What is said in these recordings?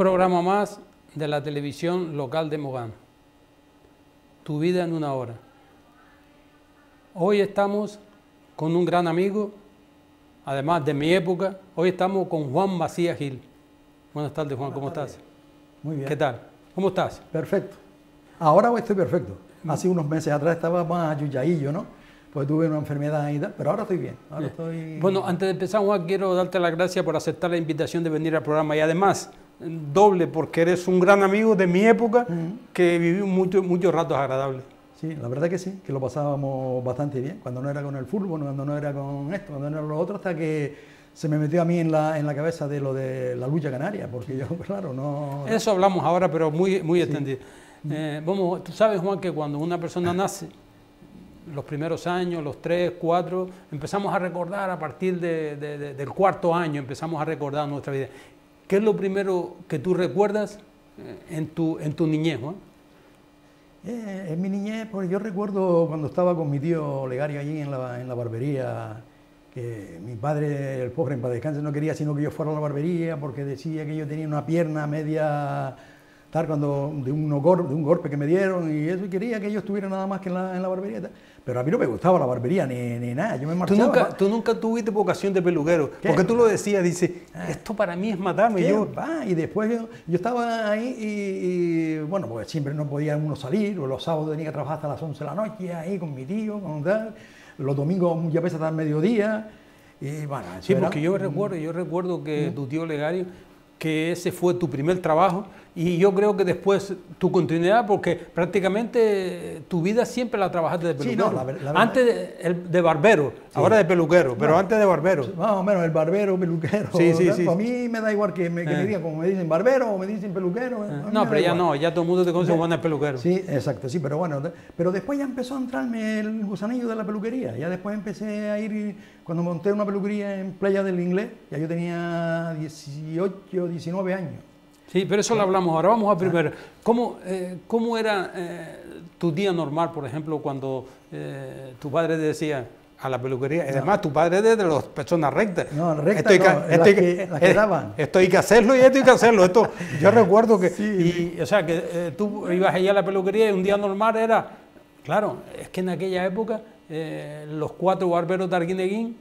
Programa más de la televisión local de Mogán. Tu vida en una hora. Hoy estamos con un gran amigo, además de mi época. Hoy estamos con Juan Macías Gil. Buenas tardes, Juan, ¿cómo estás? Muy bien. ¿Qué tal? ¿Cómo estás? Perfecto. Ahora estoy perfecto. Hace unos meses atrás estaba más ayuyadillo, ¿no? Pues tuve una enfermedad pero ahora estoy bien. Ahora estoy... Bueno, antes de empezar, Juan, quiero darte las gracias por aceptar la invitación de venir al programa y además, doble, porque eres un gran amigo de mi época que viví muchos muchos ratos agradables. Sí, la verdad que sí, que lo pasábamos bastante bien, cuando no era con el fútbol, cuando no era con esto, cuando no era lo otro, hasta que se me metió a mí en la, en la cabeza de lo de la lucha canaria, porque yo, claro, no... Eso hablamos ahora, pero muy, muy extendido. Eh, vamos, tú sabes, Juan, que cuando una persona nace, los primeros años, los tres, cuatro, empezamos a recordar a partir de, de, de, del cuarto año, empezamos a recordar nuestra vida. ¿Qué es lo primero que tú recuerdas eh, en tu, en tu niñez, Juan? Eh, en mi niñez, pues yo recuerdo cuando estaba con mi tío Legario allí en la, en la barbería, que mi padre, el pobre en paz descanse, no quería sino que yo fuera a la barbería porque decía que yo tenía una pierna media tal cuando de, un de un golpe que me dieron y eso y quería que yo estuviera nada más que en la, en la barbería pero a mí no me gustaba la barbería ni, ni nada yo me marchaba ¿Tú nunca, tú nunca tuviste vocación de peluquero ¿Qué? porque tú lo decías dice esto para mí es matarme yo va? y después yo, yo estaba ahí y, y, bueno pues siempre no podía uno salir o los sábados tenía que trabajar hasta las 11 de la noche ahí con mi tío con tal. Los domingos muchas veces hasta el mediodía. Y bueno sí porque yo recuerdo yo recuerdo que tu tío Legario que ese fue tu primer trabajo y yo creo que después tu continuidad, porque prácticamente tu vida siempre la trabajaste de peluquero. Sí, no, la, la, antes de, el, de barbero, sí. ahora de peluquero, pero no, antes de barbero. Más o menos, el barbero, peluquero. Sí, sí, sí. A mí me da igual que me, que eh. me digan, como me dicen barbero o me dicen peluquero. Eh. No, pero ya igual. no, ya todo el mundo te conoce como el peluquero. Sí, exacto, sí, pero bueno, pero después ya empezó a entrarme el gusanillo de la peluquería. Ya después empecé a ir, cuando monté una peluquería en Playa del Inglés, ya yo tenía 18, 19 años. Sí, pero eso lo hablamos ahora. Vamos a primero. ¿Cómo, eh, cómo era eh, tu día normal, por ejemplo, cuando eh, tu padre decía a la peluquería? No. Además, tu padre es de las personas rectas. No, rectas esto hay no, que, que daban. Esto hay que hacerlo y esto hay que hacerlo. Esto, yo recuerdo que, sí. y, o sea, que tú ibas allá a la peluquería y un día normal era, claro, es que en aquella época los cuatro barberos de Arguineguín,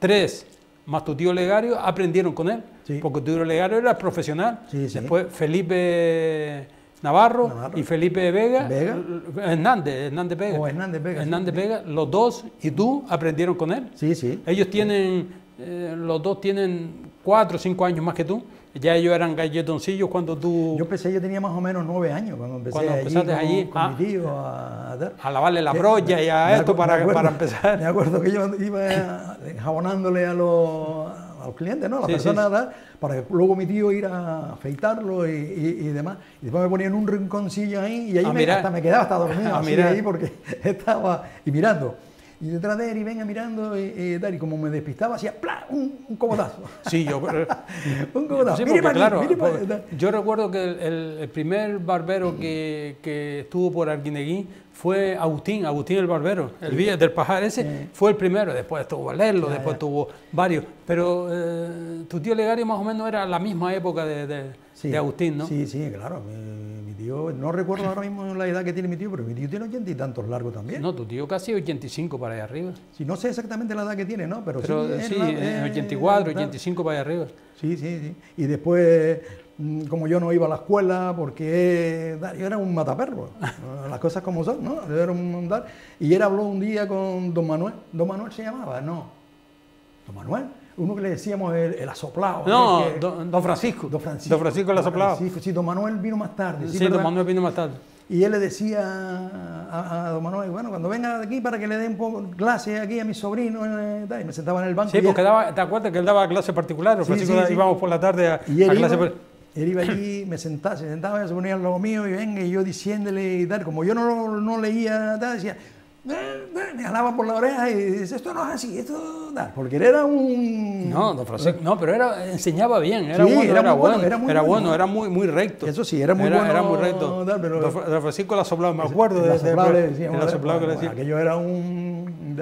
tres más tu tío Legario, aprendieron con él. Sí. Porque tu tío Legario era profesional. Sí, sí. Después Felipe Navarro, Navarro, y Felipe Vega, Vega. Hernández, Hernández Vega. O Hernández Vega. Hernández Vega, los dos y tú aprendieron con él. Sí, sí. Ellos tienen, eh, los dos tienen cuatro o cinco años más que tú. Ya ellos eran galletoncillos cuando tú... Yo empecé, yo tenía más o menos nueve años cuando empecé cuando empezaste allí, allí con, con ah, mi tío a, a, a lavarle la brolla y a esto para, acuerdo, para empezar. Me acuerdo que yo iba jabonándole a los, a los clientes, ¿no? A las Sí, personas, sí. ¿verdad? para que luego mi tío ir a afeitarlo y, y, y, demás. Y después me ponía en un rinconcillo ahí y ahí Ah, me, hasta me quedaba hasta dormido Ah, así ahí porque estaba y mirando. Y detrás de él, y venga mirando, y, tal, y como me despistaba, hacía ¡plá! un, un comodazo. Sí, yo... un comodazo. Sí, Mire porque, para aquí, claro, mire para porque aquí. yo recuerdo que el primer barbero que, que estuvo por Arguineguín fue Agustín, Agustín el barbero, el Villa del Pajar ese, Sí. fue el primero, después estuvo Valerlo, Ya, después ya. tuvo varios, pero eh, tu tío Legario más o menos era la misma época de, de- Sí, de Agustín, ¿no? Sí, sí, claro. Mi, mi tío, no recuerdo ahora mismo la edad que tiene mi tío, pero mi tío tiene ochenta y tantos largos también. No, tu tío casi 85 para allá arriba, Sí, no sé exactamente la edad que tiene, ¿no? Pero, pero sí, sí, la- es- 84, claro. 85 para allá arriba. Sí, sí, sí. Y después, como yo no iba a la escuela, porque yo era un mataperro, las cosas como son, ¿no? Yo era un Y él habló un día con don Manuel. ¿Don Manuel se llamaba? No. ¿Don Manuel? Uno que le decíamos el, el asoplado. No, que- don, don Francisco. Don Francisco. Don Francisco el asoplado. Francisco, Sí, don Manuel vino más tarde. Sí, don Manuel vino más tarde. Y él le decía a, a don Manuel, bueno, cuando venga de aquí para que le dé un poco clase aquí a mi sobrino, eh, y me sentaba en el banco. Sí, él- porque daba, ¿te acuerdas que él daba clase particular? Sí, Francisco, sí, íbamos por la tarde a, Y él a iba, clase par- él iba allí, me sentaba, se sentaba, se ponía al lado mío y venga, y yo diciéndole y tal, como yo no, no leía, tal, decía, "Eh, eh", me jalaba por la oreja y dice, esto no es así, esto tal, porque él era un... No, don Francisco, no, pero era, enseñaba bien, era Sí, bueno, era era, muy bueno, bueno, era muy era bueno. bueno, era muy, muy recto. Eso sí, era muy bueno, Era muy recto. tal, pero- don, Fra- don Francisco la soplaba, me acuerdo de, de- asoplado le de- decíamos, aquello era un...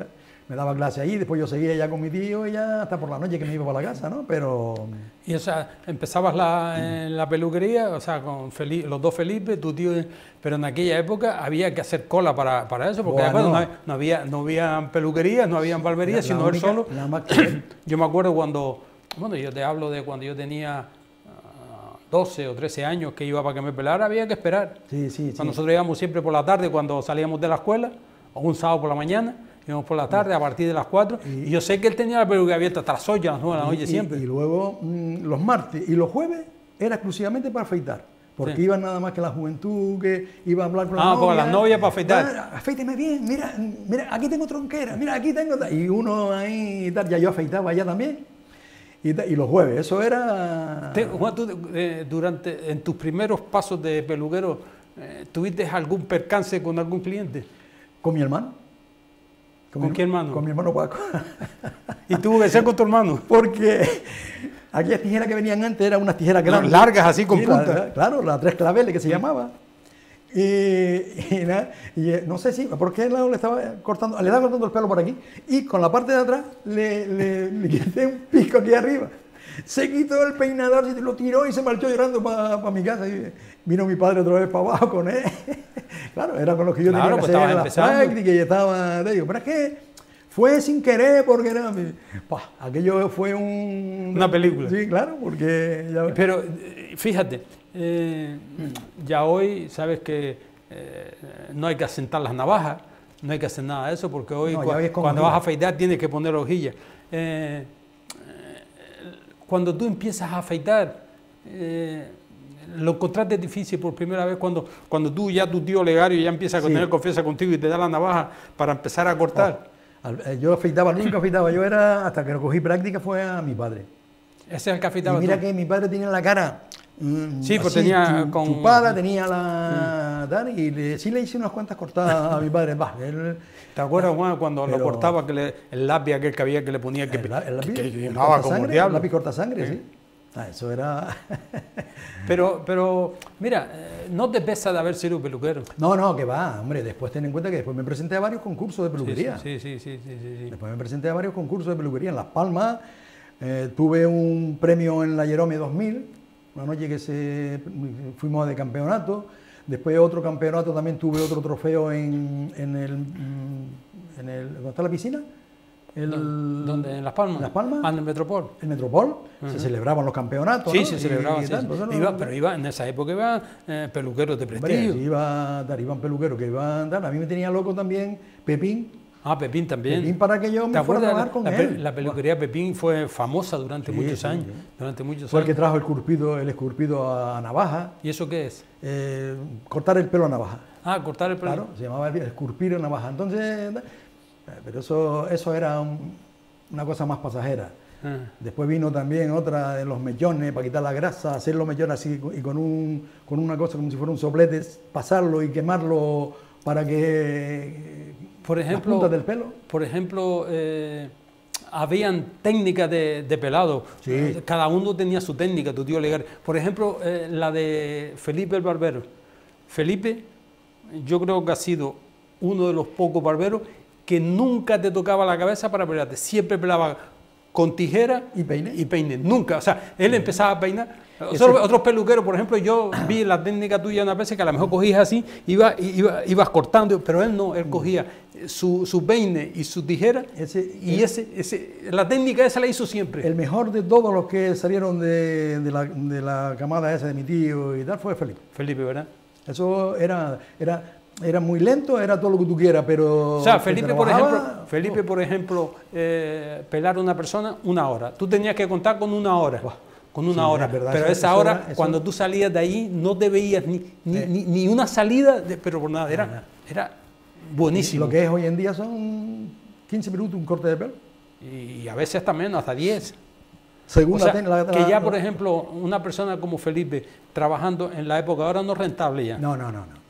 me daba clase ahí, después yo seguía ya con mi tío y ya hasta por la noche que me iba para la casa, ¿no? Pero... Y o sea, empezabas la, en la peluquería, o sea, con los dos Felipe, tu tío, pero en aquella época había que hacer cola para, para eso, porque no. no, había, no había peluquerías, no había barberías, sino él solo. yo me acuerdo cuando, bueno, yo te hablo de cuando yo tenía 12 o 13 años que iba para que me pelara, había que esperar. Sí, sí, sí. Nosotros íbamos siempre por la tarde cuando salíamos de la escuela, o un sábado por la mañana, íbamos por la tarde a partir de las 4. Y, yo sé que él tenía la peluquería abierta hasta las 8, las 9 de la noche siempre. Y, luego mm, los martes y los jueves era exclusivamente para afeitar. Porque iban nada más que la juventud, que iba a hablar con las ah, novias. Ah, las novias para afeitar. afeíteme bien, mira, mira, aquí tengo tronquera, mira, aquí tengo... Y uno ahí y tal, ya yo afeitaba ya también y, los jueves. Eso era... Juan, tú, eh, durante, en tus primeros pasos de peluquero, eh, ¿tuviste algún percance con algún cliente? Con mi hermano. ¿Con, qué hermano? Con mi hermano Paco. ¿Y tuvo que ser con tu hermano? Porque aquellas tijeras que venían antes eran unas tijeras grandes. largas así con punta. claro, las tres claveles que se llamaba. Y, eh, no sé si, porque él le estaba cortando, le estaba cortando el pelo por aquí y con la parte de atrás le, le, quité un pico aquí arriba. Se quitó el peinador, se lo tiró y se marchó llorando para mi casa. Y vino mi padre otra vez para abajo con él. claro, era con los que yo tenía que pues hacer la práctica y estaba. Digo, pero es que fue sin querer porque era. aquello fue un, una película. Sí, claro, porque. Pero eh, fíjate, eh, ya hoy sabes que eh, no hay que asentar las navajas, no hay que hacer nada de eso, porque hoy, cuando vas a afeitar tienes que poner hojillas. Eh, cuando tú empiezas a afeitar, lo encontraste difícil por primera vez cuando, cuando tú ya tu tío legario ya empieza a tener confianza contigo y te da la navaja para empezar a cortar. Oh, yo afeitaba, nunca afeitaba, yo era, hasta que lo cogí práctica fue a mi padre. Ese es el que afeitaba. mira que mi padre tenía la cara Mm, sí, pues tenía con... chupada, tenía la... y le, sí le hice unas cuantas cortadas a mi padre. ¿Te acuerdas, Juan, cuando lo cortaba, que le, el lápiz aquel que había que le ponía que, el, el lápiz, que, que como sangre, el lápiz corta sangre, sí. Ah, eso era... pero, pero, mira, eh, no te pesa de haber sido peluquero. No, no, que va, hombre, después ten en cuenta que después me presenté a varios concursos de peluquería. Sí, sí, sí, sí, sí, Después me presenté a varios concursos de peluquería en Las Palmas, eh, tuve un premio en la Jerome 2000, una noche que se, fuimos de campeonato, después otro campeonato también tuve otro trofeo en, en el, mm, en el... ¿Dónde está la piscina? El, ¿Dónde? ¿En Las Palmas? ¿En Las Palmas? Ah, en el Metropol. El Metropol, se celebraban los campeonatos. Sí, se celebraban. iba, pero iba, en esa época iban eh, peluqueros de prestigio. iba, iban peluqueros que iban, a mí me tenía loco también Pepín, Ah, Pepín también. Pepín para que yo me fuera a la, con la, él. La peluquería Pepín fue famosa durante muchos años. Durante muchos fue el que trajo el esculpido, el esculpido a navaja. ¿Y eso qué es? Eh, cortar el pelo a navaja. Ah, cortar el pelo. Claro, se llamaba esculpir a navaja. Entonces, pero eso, eso era una cosa más pasajera. Ah. Después vino también otra de los mellones para quitar la grasa, hacer los mellones así y con, un, con una cosa como si fuera un soplete, pasarlo y quemarlo para que por ejemplo, del pelo. Por ejemplo, eh, habían técnicas de, pelado. Cada uno tenía su técnica, tu tío legal. Por ejemplo, eh, la de Felipe el Barbero. Felipe, yo creo que ha sido uno de los pocos barberos que nunca te tocaba la cabeza para pelarte. Siempre pelaba con tijera y peine. Y peine. Nunca. O sea, él empezaba a peinar otros peluqueros, por ejemplo, yo vi la técnica tuya una vez que a lo mejor cogías así, iba, iba, ibas cortando, pero él no, él cogía su, su peine y su tijera y ese, ese, la técnica esa la hizo siempre. El mejor de todos los que salieron de, de, la, de la camada esa de mi tío y tal fue Felipe. Felipe, ¿verdad? Eso era, era, era muy lento, era todo lo que tú quieras, pero... O sea, Felipe, por ejemplo, Felipe, por ejemplo eh, pelar a una persona una hora. Tú tenías que contar con una hora con una hora. pero esa hora, cuando tú salías de ahí, no te veías ni, ni, ni, una salida, de, pero por nada, era, era buenísimo. Lo que es hoy en día son 15 minutos un corte de pelo. Y, a veces hasta menos, hasta 10. Según la, que ya, por ejemplo, una persona como Felipe, trabajando en la época ahora no rentable ya. No, no, no. no.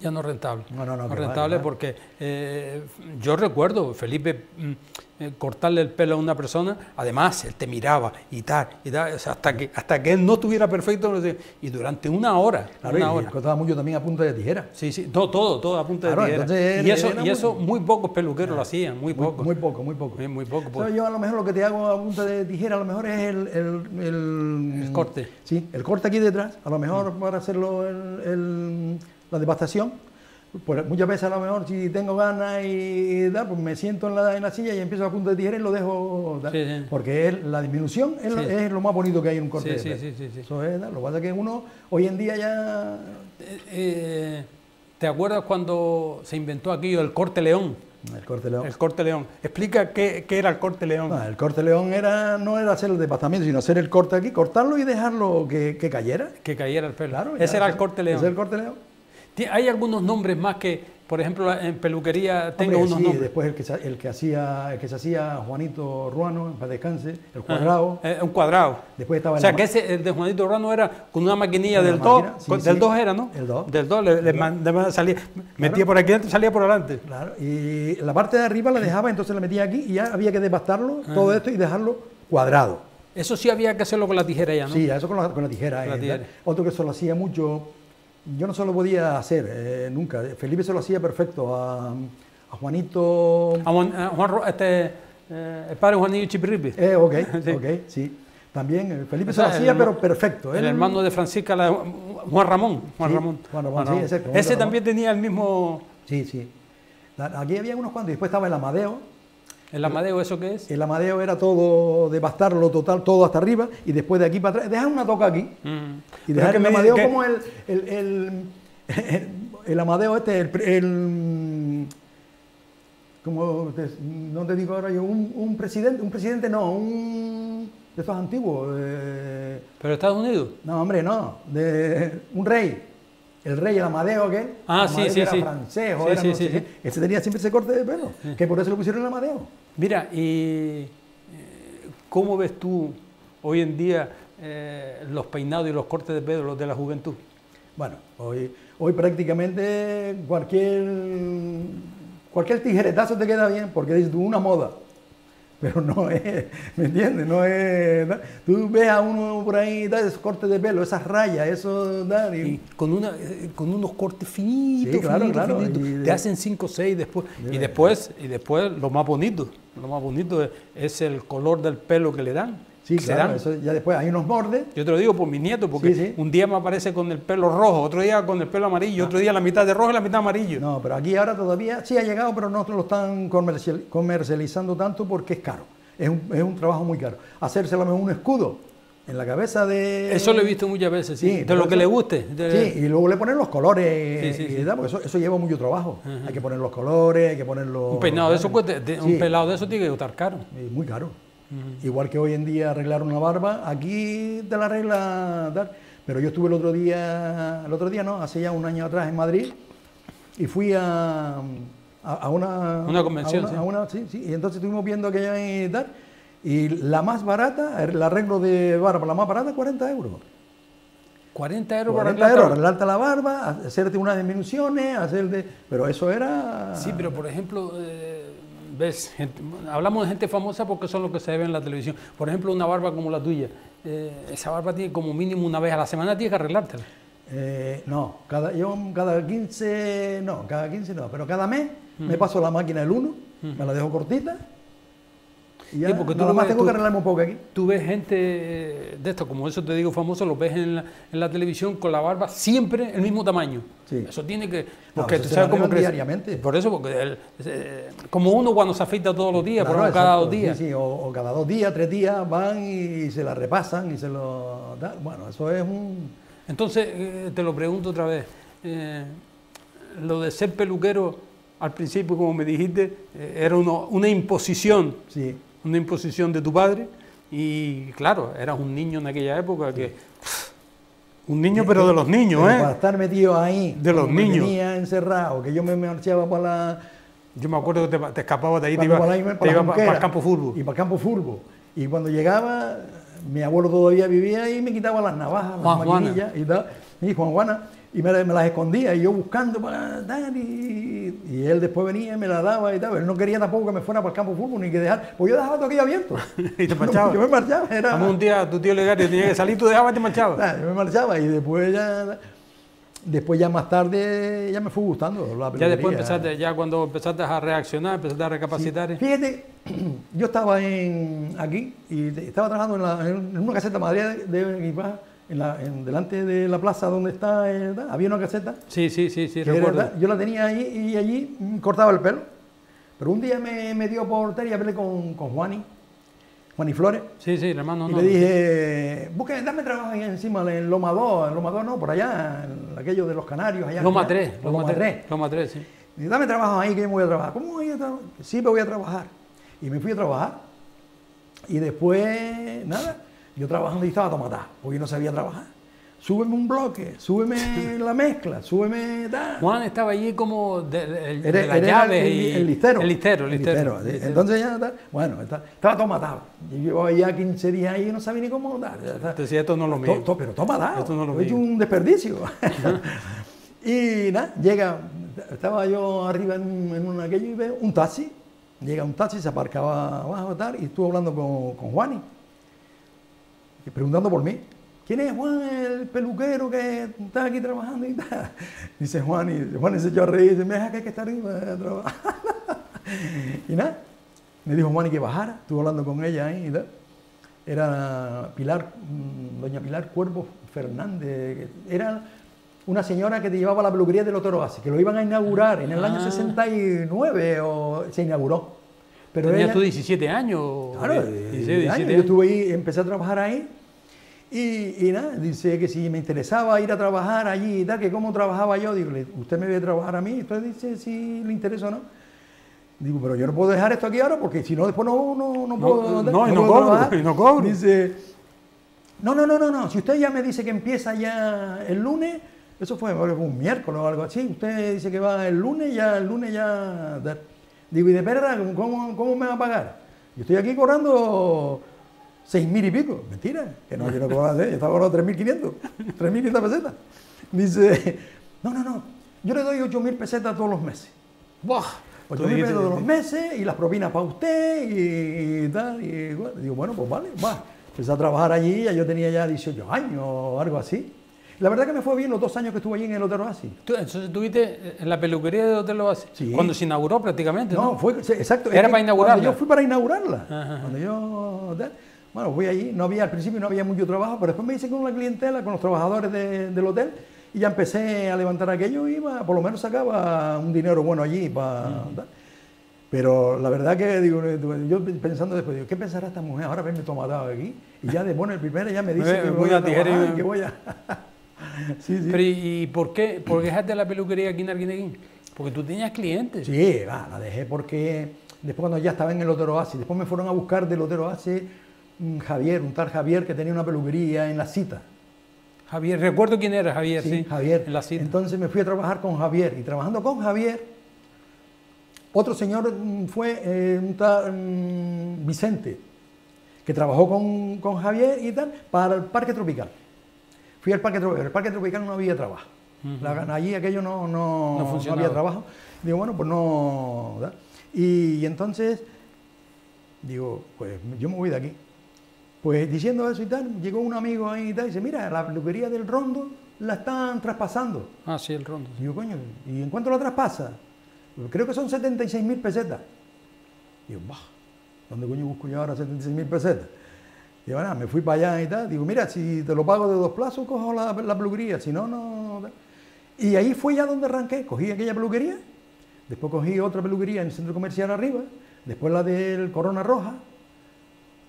Ya no rentable. No, no, no, rentable porque eh, yo recuerdo, Felipe, mm, eh, cortarle el pelo a una persona, además él te miraba y tal, y tal, o sea, hasta, que, hhasta que él no estuviera perfecto, y durante una hora, Claro, una y hora. cortaba mucho también a punta de tijera. Sí, sí, todo, todo, todo a punta Claro, de tijera. y eso, y eso muy- muy pocos peluqueros lo hacían, muy Muy, pocos. muy poco, muy poco. Muy, muy poco. Pues. Yo a lo mejor lo que te hago a punta de tijera, a lo mejor es el... El, el- El corte. Sí, el corte aquí detrás, a lo mejor Mm. para hacerlo el- la devastación. Pues muchas veces a lo mejor si tengo ganas y, y tal, pues me siento en la, en la silla y empiezo a punta de tijera y lo dejo. tal. Sí, sí. Porque es, la disminución es, lo, es lo más bonito que hay en un corte. Sí, de sí, sí, sí, sí. Eso es, tal. Lo que pasa es que uno hoy en día ya... Eh, eh, ¿Te acuerdas cuando se inventó aquí el corte león? El corte león. El corte león. Explica qué, qué era el corte león. Ah, el corte león era, no era hacer el departamento, sino hacer el corte aquí, cortarlo y dejarlo que, que cayera. Que cayera el pelo. Claro, Ese era el corte león. ese es el corte león. Hay algunos nombres más que, por ejemplo, en peluquería Hombre, unos sí, nombres. después el que, se- el que hacía, el que se hacía Juanito Ruano, para descanse, el cuadrado. Eh, un cuadrado. Después estaba O sea, que ese el de Juanito Rano era con una maquinilla del una 2. máquina, sí, del sí. 2 era, ¿no? El dos. Del 2. Le, salía, metía por aquí adentro y salía por adelante. Claro, y la parte de arriba la dejaba, entonces la metía aquí y ya había que devastarlo, todo esto y dejarlo cuadrado. Eso sí había que hacerlo con la tijera ya, ¿no? Sí, eso con la, con la tijera. Con la eh, tijera. Otro que se lo hacía mucho, yo no se lo podía hacer eh, nunca. Felipe se lo hacía perfecto a, a Juanito. A Juan, a Juan este, eh, el padre Juanillo Chipirripi. Eh, ok, Sí. ok, sí. También eh, Felipe O se lo el hacía, pero perfecto. El Él- hermano de Francisca, la- Juan Ramón. Juan Sí, Ramón. Juan Ramón, sí, ese, Juan Ese Ramón. también tenía el mismo. Sí, sí. Aquí había unos cuantos, después estaba el Amadeo. ¿El Amadeo, eso qué es? El Amadeo era todo, devastarlo total, todo hasta arriba, y después de aquí para atrás, dejar una toca aquí. Mm. Y dejar que el Amadeo que- como el, el, el, el Amadeo este, el, el- como no te digo ahora yo, un, un presidente, un presidente no, un de estos antiguos, eh, ¿Pero Estados Unidos? no hombre, no, de un rey, el rey, el Amadeo aquel, Ah, el sí, Amadeo sí, que era sí. francés, Sí, era sí, no sí, sé qué, sí. ese tenía siempre ese corte de pelo, que por eso le pusieron el Amadeo. Mira, y eh, ¿cómo ves tú hoy en día eh, los peinados y los cortes de pelo, de la juventud? Bueno, hoy, hoy prácticamente cualquier, cualquier tijeretazo te queda bien porque tú una moda. Pero no es, ¿me entiendes? No es. Tú ves a uno por ahí, da esos cortes de pelo, esas rayas, eso. da, y- Y con, una, eh, con unos cortes finitos, Sí, claro, finitos, claro, finitos. y de- Te hacen 5 o 6 después. De Y después, y después lo más bonito, lo más bonito es, es el color del pelo que le dan. Sí, se claro, dan. eso ya después hay unos bordes. Yo te lo digo por mis nietos, porque Sí, sí. un día me aparece con el pelo rojo, otro día con el pelo amarillo, otro día la mitad de rojo y la mitad amarillo. No, pero aquí ahora todavía sí ha llegado, pero no lo están comercial- comercializando tanto porque es caro. Es un, es un trabajo muy caro. Hacerse a lo mejor un escudo en la cabeza de. Eso lo he visto muchas veces, sí. Sí, de lo que eso- le guste. de- Sí, y luego le ponen los colores Sí, sí, y sí. tal, porque eso, eso lleva mucho trabajo. Hay que poner los colores, hay que poner los... Un peinado de eso, cuesta- de- un pelado de eso tiene que costar caro. muy caro. Igual que hoy en día arreglar una barba, aquí te la arregla tal. Pero yo estuve el otro día, el otro día no, hace ya un año atrás en Madrid y fui a, a, a una... Una convención, a una- sí. a una- sí, sí, y entonces estuvimos viendo aquella y tal. Y la más barata, el arreglo de barba, la más barata, 40 euros. 40 euros para 40 arreglar euros, arreglarte la barba, hacerte unas disminuciones, hacer de... Pero eso era... Sí, pero por ejemplo, eh, ves, gente- hablamos de gente famosa porque son los que se ven en la televisión. Por ejemplo, una barba como la tuya. eh, esa barba tiene como mínimo una vez a la semana, tienes que arreglártela. Eh, no, cada, yo cada 15, no, cada 15 no, pero cada mes me paso la máquina el 1, me la dejo cortita ya, Sí, porque tú nada lo más ves, tengo tú- que arreglarme un poco aquí. Tú ves gente eh, de esto, como eso te digo famoso, los ves en la, en la televisión con la barba siempre el mismo tamaño. Sí. Eso tiene que... No, Porque eso tú sabes lo cómo crece. diariamente. Por eso, porque el- eh, como uno cuando se afeita todos los días, por cada dos días. Sí, sí, o, o cada dos días, tres días van y se la repasan y se lo... da- Bueno, eso es un... Entonces, eh, te lo pregunto otra vez. eh, lo de ser peluquero, al principio, como me dijiste, era uno- una imposición, Sí, una imposición de tu padre. Y claro, eras un niño en aquella época que... Un niño, pero de los niños, Pero Para ¿eh? estar metido ahí, De los niños. tenía encerrado, que yo me marchaba para la... Yo me acuerdo que te, te escapabas de ahí, te ibas por ahí me- por te la ibas pa- Junquera. para el campo fútbol. Y para el campo fútbol. Y cuando llegaba, mi abuelo todavía vivía ahí y me quitaba las navajas, las Juan Juana. maquinillas y tal. Y Juan Juana, y me, me las escondía y yo buscando para dar y, y él después venía y me las daba y tal. Él no quería tampoco que me fuera para el campo de fútbol ni que dejar, pues yo dejaba todo aquello abierto. Y te marchabas. Yo me marchaba, era... Como un día tu tío Legario tenía que salir, tú dejabas y te marchabas. Ah, yo me marchaba y después ya, después ya más tarde ya me fue gustando la Ya después peluquería. empezaste, ya cuando empezaste a reaccionar, empezaste a recapacitar. Fíjate, yo estaba en, aquí y estaba trabajando en, la- en una caseta de Madrid de, de Guipá, en la, en- delante de la plaza donde está, eh, había una caseta. Sí, sí, sí, sí, que era- recuerdo. yo la tenía ahí y allí mm, cortaba el pelo. Pero un día me, me dio por y hablé con, con Juani, Juani Flores, Sí, sí, hermano, y no. le dije, busque, dame trabajo ahí encima, en Loma 2, en Loma 2 no, por allá, en aquello de los Canarios, allá. Loma allá, 3, Loma, Loma 3. 3. Loma 3, sí. Y dame trabajo ahí que yo me voy a trabajar. ¿Cómo voy a trabajar? Sí, me voy a trabajar. Y me fui a trabajar. Y después, nada, yo trabajando y estaba tomatado, porque yo no sabía trabajar. Súbeme un bloque, súbeme la mezcla, súbeme tal. Juan estaba allí como de, el, el listero. El listero, el listero. sí. Entonces ya, tal, bueno, estaba todo matado. Yo llevaba ya 15 días ahí y no sabía ni cómo dar. Entonces esto no lo To- mío. to- pero toma dado. Esto no lo he hecho mío. un desperdicio. y nada, llega, estaba yo arriba en, un- en un aquello y veo un taxi. Llega un taxi, se aparcaba abajo tal, y estuve hablando con, con Juani, y preguntando por mí. ¿Quién es Juan, el peluquero que está aquí trabajando y tal? Dice Juan, y Juan se echó a reír, dice, mira que hay que estar arriba y nada, me dijo Juan que bajara, estuve hablando con ella ahí y tal. Era Pilar, mm, doña Pilar Cuervo Fernández, era una señora que te llevaba la peluquería del Hotel Oasis, que lo iban a inaugurar en el año Ah. 69 o se inauguró. Pero Tenías ella- tú 17 años. Claro, eh, de- 16, de 17 años. años. Yo estuve ahí, empecé a trabajar ahí y, y nada, dice que si me interesaba ir a trabajar allí y tal, que cómo trabajaba yo, digo, "Le- usted me ve trabajar a mí, entonces dice si le interesa o no. Digo, pero yo no puedo dejar esto aquí ahora porque si no después no, no, no puedo. no, y no puedo cobro, trabajar". y no cobro. Dice, no, no, no, no, no, si usted ya me dice que empieza ya el lunes, eso fue, fue un miércoles o algo así, usted dice que va el lunes, ya el lunes ya... tal". Digo, y de verdad, ¿cómo, cómo me va a pagar? Yo estoy aquí cobrando seis mil y pico. Mentira, que no quiero cobrar, ¿eh? yo estaba cobrando 3.500, 3.500 pesetas. Dice, no, no, no, yo le doy 8.000 pesetas todos los meses. Buah, tú 8.000 dijiste- pesetas todos los meses y las propinas para usted y, y tal. Y bueno, digo, bueno, pues vale, va. Empecé a trabajar allí, ya yo tenía ya 18 años o algo así. La verdad que me fue bien los dos años que estuve allí en el Hotel Oasis. Tú, entonces estuviste en la peluquería de Hotel Oasis. Sí. Cuando se inauguró prácticamente, ¿no? No, fue, exacto. Era para inaugurarla. Yo fui para inaugurarla. Ajá. Cuando yo, bueno, fui allí, no había, al principio no había mucho trabajo, pero después me hice con la clientela, con los trabajadores de- del hotel, y ya empecé a levantar aquello y iba, por lo menos sacaba un dinero bueno allí. para. Pero la verdad que digo, yo pensando después, digo, ¿qué pensará esta mujer? Ahora verme tomado aquí. Y ya de bueno, el primero ya me dice voy a y que voy a... sí, sí. Pero ¿y, por qué? ¿Por qué dejaste la peluquería aquí en Arguineguín? Porque tú tenías clientes. Sí, va, la dejé porque después cuando ya estaba en el Hotel Oasis, después me fueron a buscar del Hotel Oasis un Javier, un tal Javier que tenía una peluquería en la cita. Javier, recuerdo quién era Javier, sí. Javier. En la cita. Entonces me fui a trabajar con Javier y trabajando con Javier, otro señor mm, fue eh, un tal mm, Vicente, que trabajó con, con Javier y tal para el Parque Tropical. Fui al Parque Tropical, el Parque Tropical no había trabajo. La- allí aquello no, no, No había trabajo. Digo, bueno, pues no. Y, y entonces, digo, pues yo me voy de aquí. Pues diciendo eso y tal, llegó un amigo ahí y tal, y dice, mira, la peluquería del Rondo la están traspasando. Ah, sí, el rondo. Digo, coño, ¿y en cuánto la traspasa? Creo que son 76 mil pesetas. Digo, bah, ¿dónde coño busco yo ahora 76 mil pesetas? Digo, nada, me fui para allá y tal. Digo, mira, si te lo pago de dos plazos, cojo la, la peluquería, si no, no. Y ahí fue ya donde arranqué. Cogí aquella peluquería, después cogí otra peluquería en el centro comercial arriba, después la del Corona Roja,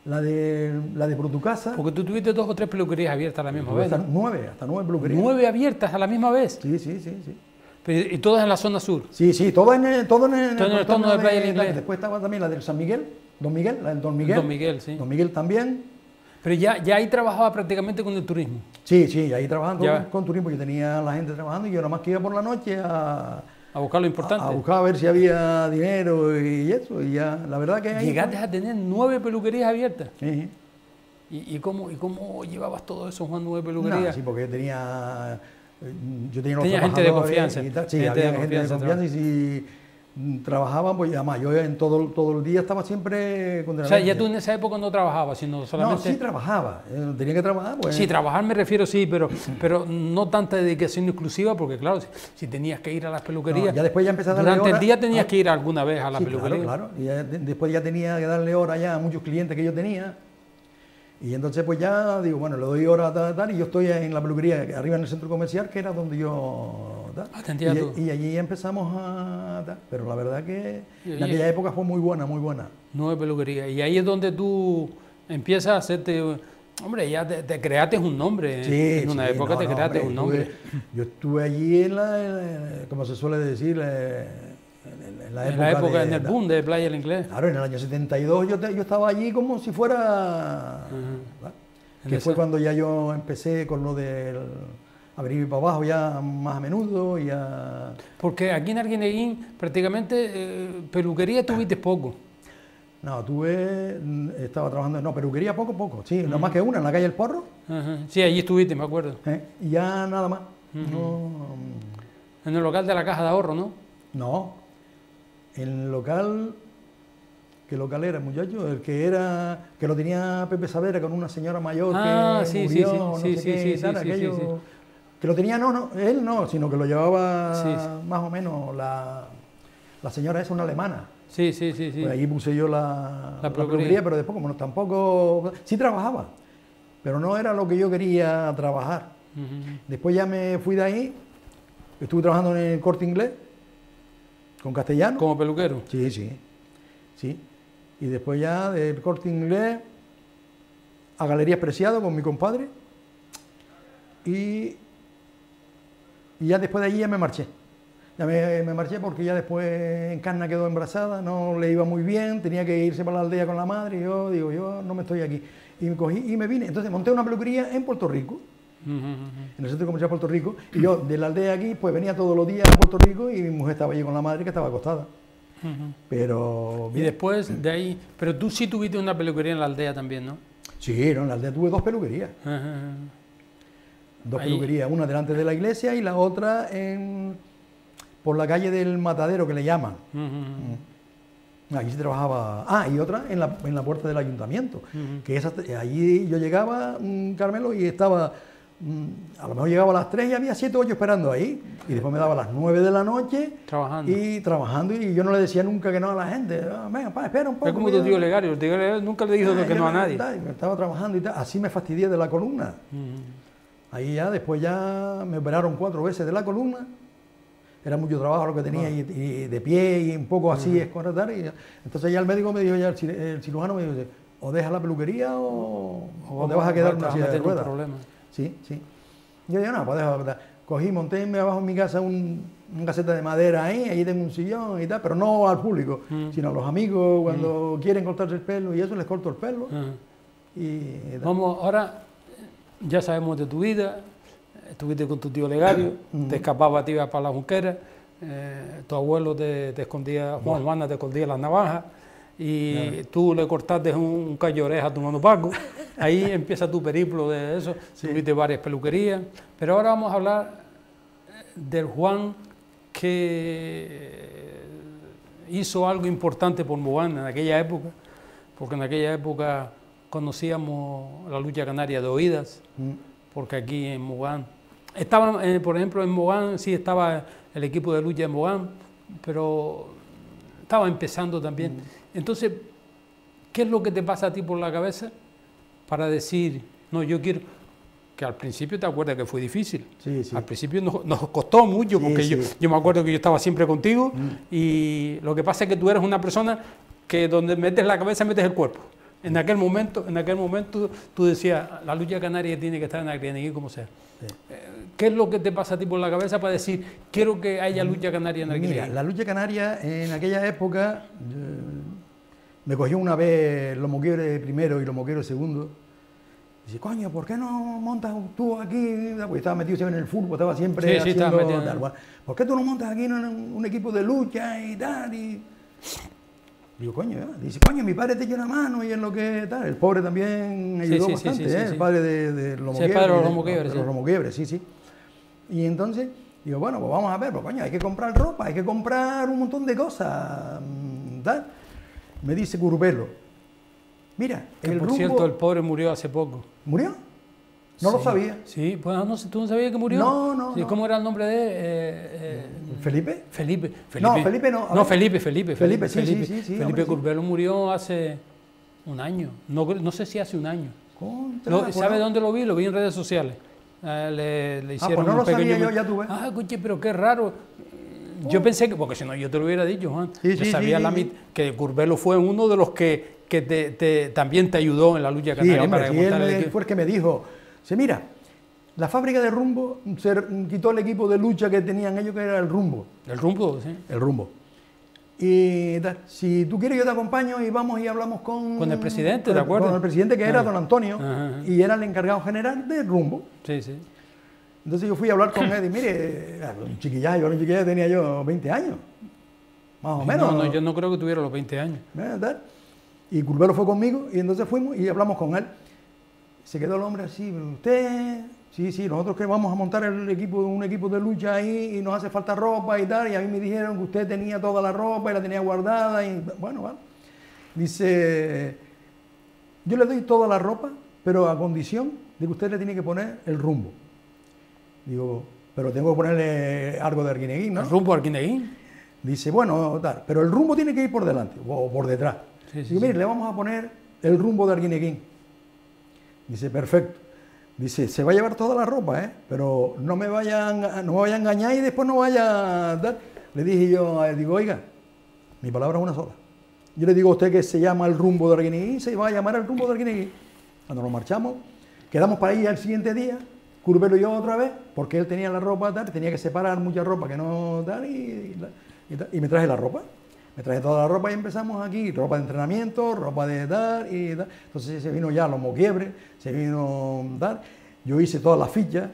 la de, la de Brutucasa, Porque tú tuviste dos o tres peluquerías abiertas a la misma vez. hasta nueve, hasta nueve peluquerías. Nueve abiertas a la misma vez. Sí, sí, sí, sí. Pero- y todas en la zona sur. Sí, sí, todo en el, todo en el, Todo en el entorno de Playa del Inglés. Después estaba también la del San Miguel, Don Miguel, la del Don Miguel. Don Miguel, sí. Don Miguel también. Pero ya, ya ahí trabajaba prácticamente con el turismo. Sí, sí, ahí trabajando con, con turismo, yo tenía la gente trabajando y yo nada más que iba por la noche a, A buscar lo importante. a buscar a ver si había dinero y eso. Y ya, la verdad que ahí. Llegaste a tener nueve peluquerías abiertas. Sí. ¿Y, y cómo, ¿Y cómo llevabas todo eso, Juan, nueve peluquerías? sí, porque tenía eh, yo tenía los Tenía gente de confianza, y tal. Sí, gente había de gente de confianza, confianza y si trabajaban, pues además yo en todo, todo el día estaba siempre con O sea, ya tú en esa época no trabajabas, sino No, solamente... sí trabajaba, eh, tenía que trabajar, pues. Sí, trabajar me refiero, sí, pero, pero no tanta dedicación exclusiva, porque claro, si, si tenías que ir a las peluquerías, No, ya después ya empecé a darle durante el hora día tenías a- que ir alguna vez a la Sí, peluquería. Claro, claro. Y ya de- después ya tenía que darle hora ya a muchos clientes que yo tenía. Y entonces pues ya digo, bueno, le doy hora tal, tal, y yo estoy en la peluquería que arriba en el centro comercial, que era donde yo... y, y allí empezamos a... Pero la verdad que Y- en y- aquella época fue muy buena, muy buena. Nueve peluquería. Y ahí es donde tú empiezas a hacerte. Hombre, ya te, te creaste un nombre. Sí, en una sí, época no, te no, creaste hombre, un nombre. estuve- yo estuve allí en la, en como se suele decir, eh, en, en la en época, la época, de- en el boom de Playa del Inglés. Claro, en el año 72 yo, te- yo estaba allí como si fuera... En Que fue cuando ya yo empecé con lo del abrir para abajo ya más a menudo y a... Porque aquí en Arguineguín prácticamente eh, peluquería tuviste poco. No, tuve... mm, Estaba trabajando... No, peluquería poco, poco. Sí, no más que una, en la calle El Porro. Sí, allí estuviste, me acuerdo. ¿eh? Y ya nada más. No... En el local de la caja de ahorro, ¿no? No. El local... ¿Qué local era, muchacho? El que era... Que lo tenía Pepe Savera con una señora mayor Ah, que sí, sí, murió, sí, no sí, sé sí, qué, sí, aquello- sí, sí. Que lo tenía, no, no, él no, sino que lo llevaba Sí, sí. más o menos la, la señora es una alemana. Sí, sí, sí, sí. Pues allí puse yo la, La pero después como no, tampoco... Sí trabajaba, pero no era lo que yo quería trabajar. Después ya me fui de ahí, estuve trabajando en el corte inglés, con castellano. Como peluquero. Sí, sí, sí. Y después ya del corte inglés a Galerías Preciado con mi compadre. Y, y ya después de allí ya me marché. Ya me, me marché porque ya después Encarna quedó embarazada, no le iba muy bien, tenía que irse para la aldea con la madre y yo digo, yo no me estoy aquí. Y me cogí y me vine. Entonces monté una peluquería en Puerto Rico, Ujú, ujú. en el centro comercial de Puerto Rico. Y yo de la aldea aquí, pues venía todos los días a Puerto Rico y mi mujer estaba allí con la madre que estaba acostada. Pero Y después de ahí, pero tú sí tuviste una peluquería en la aldea también, ¿no? Sí, no, en la aldea tuve dos peluquerías. Dos Ahí- peluquerías, una delante de la iglesia y la otra en, por la calle del Matadero, que le llaman. Ujú, ujú. Allí se trabajaba. Ah, y otra en la, en la puerta del ayuntamiento. Que esa, allí yo llegaba, mm, Carmelo, y estaba. mm, A lo mejor llegaba a las 3 y había 7 o 8 esperando ahí. Y después me daba a las 9 de la noche Trabajando. y trabajando. Y yo no le decía nunca que no a la gente. Ah, venga, pa, espera un poco. Es como mira". tu tío Legario, el tío Legario nunca le dijo Ah, que no a nadie. Estaba trabajando y tal. Así me fastidié de la columna. Ahí ya, después ya me operaron cuatro veces de la columna. Era mucho trabajo lo que tenía y, y de pie y un poco así es correctar. Y, entonces ya el médico me dijo, ya el, cir- el cirujano me dijo, o dejas la peluquería o, o te vas a quedar una silla de ruedas. problema. Sí, sí. Yo digo, no, pues deja. Cogí, monté abajo en mi casa un, una caseta de madera ahí, ahí tengo un sillón y tal, pero no al público, Mm. sino a los amigos cuando quieren cortarse el pelo y eso les corto el pelo. Y, y. Vamos, ahora ya sabemos de tu vida, estuviste con tu tío Legario, te escapabas, te ibas para la junquera, eh, tu abuelo te, te escondía, Juan Juana te escondía las navajas y tú le cortaste un, un callo oreja a tu mano Paco. Ahí empieza tu periplo de eso, tuviste varias peluquerías, pero ahora vamos a hablar eh, del Juan que hizo algo importante por Mogán en aquella época, porque en aquella época conocíamos la lucha canaria de oídas, Mm. porque aquí en Mogán, estaba, eh, por ejemplo, en Mogán sí estaba el equipo de lucha de Mogán, pero estaba empezando también. Entonces, ¿qué es lo que te pasa a ti por la cabeza para decir, no, yo quiero, que al principio te acuerdas que fue difícil? Sí, sí. Al principio nos, nos costó mucho, Sí, porque. Yo, yo me acuerdo que yo estaba siempre contigo y lo que pasa es que tú eres una persona que donde metes la cabeza metes el cuerpo. En aquel momento, en aquel momento tú decías, la lucha canaria tiene que estar en Agrianeguí como sea. Sí. Eh, ¿Qué es lo que te pasa a ti por la cabeza para decir, quiero que haya lucha canaria en Mira, Agrianeguí? la lucha canaria en aquella época me cogió una vez los moquiebre primero y los moquiebre segundo. Dice, coño, ¿por qué no montas tú aquí? Porque estaba metido siempre en el fútbol, estaba siempre Sí, sí, estaba haciendo metido en- tal, ¿Por qué tú no montas aquí en un, un equipo de lucha y tal? Y... Digo, coño, ¿eh? dice, coño, mi padre te dio una mano y en lo que tal. El pobre también ayudó sí, sí, bastante, sí, ¿eh? el padre de, de los Sí, el padre de de los sí. Sí. Y entonces digo, bueno, pues vamos a ver, pues coño, hay que comprar ropa, hay que comprar un montón de cosas. mm, tal. Me dice Curbelo, mira, Que el por rumbo... cierto, el pobre murió hace poco. ¿Murió? No lo sabía. Sí, pues no, sé, ¿tú no sabías que murió? No, no, Sí, no. ¿Cómo era el nombre de él? Eh, eh, ¿Felipe? Felipe, No, Felipe no, No, ver. Felipe, Felipe. Felipe, sí, sí, sí, sí, Felipe. Curbelo murió hace un año. No, no sé si hace un año. Lo- ¿Sabe no. dónde lo vi? Lo vi en redes sociales. Eh, le, le Ah, hicieron pues no un lo sabía yo, ya. Oh. Ah, coche, pero qué raro. Yo pensé que, porque si no yo te lo hubiera dicho, Juan. Sí, yo sí, sabía la mit- que Curbelo fue uno de los que, que te, te- también te ayudó en la lucha canaria hombre, para sí, montar él, fue el que me dijo, se mira, la fábrica de rumbo se quitó el equipo de lucha que tenían ellos, que era el rumbo. El rumbo, sí. El rumbo. Y tal, si tú quieres yo te acompaño y vamos y hablamos con... Con el presidente, con ¿de acuerdo? Con el presidente que era Ah. don Antonio Ajá, ajá. y era el encargado general del rumbo. Sí, sí. Entonces yo fui a hablar con él y mire, un chiquillazo, yo era un chiquillazo, tenía yo 20 años, más o menos. No, no, yo no creo que tuviera los 20 años. tal. Y Curbelo fue conmigo y entonces fuimos y hablamos con él. Se quedó el hombre así, "Pero usted, sí, sí, nosotros que vamos a montar el equipo, un equipo de lucha ahí y nos hace falta ropa y tal. Y a mí me dijeron que usted tenía toda la ropa y la tenía guardada y bueno, vale. Dice, yo le doy toda la ropa, pero a condición de que usted le tiene que poner el rumbo. Digo, pero tengo que ponerle algo de Arguineguín, ¿no? El rumbo Arquineguín. Dice, bueno, tal, pero el rumbo tiene que ir por delante o por detrás. Sí, sí, Digo, sí. mire, le vamos a poner el rumbo de Arguineguín. Dice, perfecto. Dice, se va a llevar toda la ropa, ¿eh? Pero no me vayan, no me vaya a engañar y después no vaya a dar. Le dije yo, digo, oiga, mi palabra es una sola. Yo le digo a usted que se llama el rumbo de Arguineguín, se va a llamar el rumbo de Arguineguín. Cuando nos marchamos, quedamos para ir al siguiente día, Curbelo y yo otra vez, porque él tenía la ropa tal, tenía que separar mucha ropa que no tal, y me traje la ropa. Me traje toda la ropa y empezamos aquí, ropa de entrenamiento, ropa de tal y tal. Entonces se vino ya los moquiebres, se vino tal. Yo hice todas las fichas,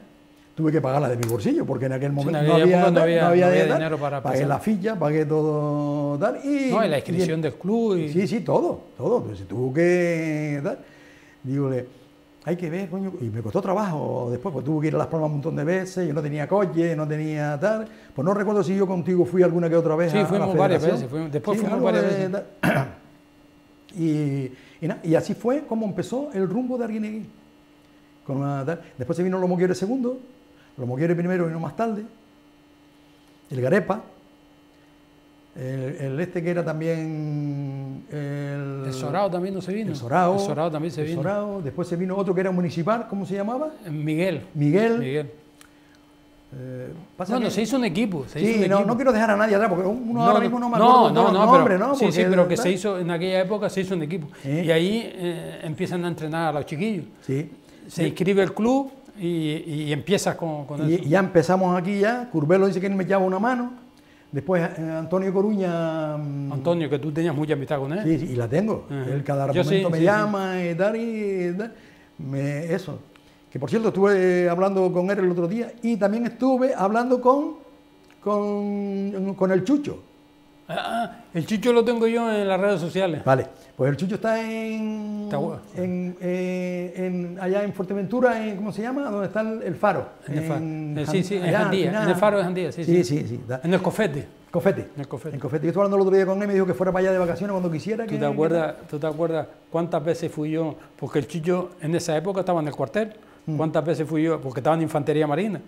tuve que pagarlas de mi bolsillo, porque en aquel momento en no, había, época no tal, había- no había no había de tal. dinero para Pagué empezar. la ficha, pagué todo tal. Y, No, y la inscripción y- del club. Y... Sí, sí, todo, todo. Entonces tuvo que dar. Dígole, hay que ver, coño. Y me costó trabajo después, pues tuve que ir a Las Palmas un montón de veces, yo no tenía coche, no tenía tal. Pues no recuerdo si yo contigo fui alguna que otra vez. Sí, a- a la fuimos varias veces, fuimos- después fuimos algo varias de- veces. tal. Y, y, así fue como empezó el rumbo de Arguineguín. Con una tal. Después se vino Lomo Quiere segundo, Lomo Quiere primero vino más tarde, el Garepa, el, el este que era también el, El Sorao también no se vino. el Sorao, El Sorao también se el vino. Sorao. después se vino otro que era municipal, ¿cómo se llamaba? Miguel. Miguel. Miguel. Eh, pasa Bueno, que- se hizo un equipo. Se hizo sí, un no, equipo. no quiero dejar a nadie atrás, porque uno No, ahora no, mismo no me no, acuerdo no, no, los pero- nombres, ¿no? Sí, sí, pero que se hizo, en aquella época se hizo un equipo. Y ahí eh, empiezan a entrenar a los chiquillos. Sí. Se inscribe el club y, y empiezas con, con Y, eso. y ya empezamos aquí ya, Curbelo dice que él me echaba una mano, después eh, Antonio Coruña... mm, Antonio, que tú tenías mucha amistad con él. Sí, sí, y la tengo. Ajá. Él cada momento sí, me sí, llama y tal, y tal. Me- eso. Que por cierto, estuve eh, hablando con él el otro día y también estuve hablando con, con, con el Chucho. Ah, el chicho lo tengo yo en las redes sociales. Vale, pues el Chucho está en, en, eh, en- allá en Fuerteventura, en, ¿cómo se llama? Donde está el, el faro. En el faro. En Eh, sí, sí, en allá, al Jandía, final. en el faro de Jandía, sí, Sí, sí. sí, En el cofete. Cofete. En el cofete. En Cofete. Yo estuve hablando el otro día con él, me dijo que fuera para allá de vacaciones cuando quisiera. ¿Tú que- te, acuerdas, ¿Tú te acuerdas cuántas veces fui yo? Porque el Chicho en esa época estaba en el cuartel. Mm. ¿Cuántas veces fui yo? Porque estaba en Infantería Marina.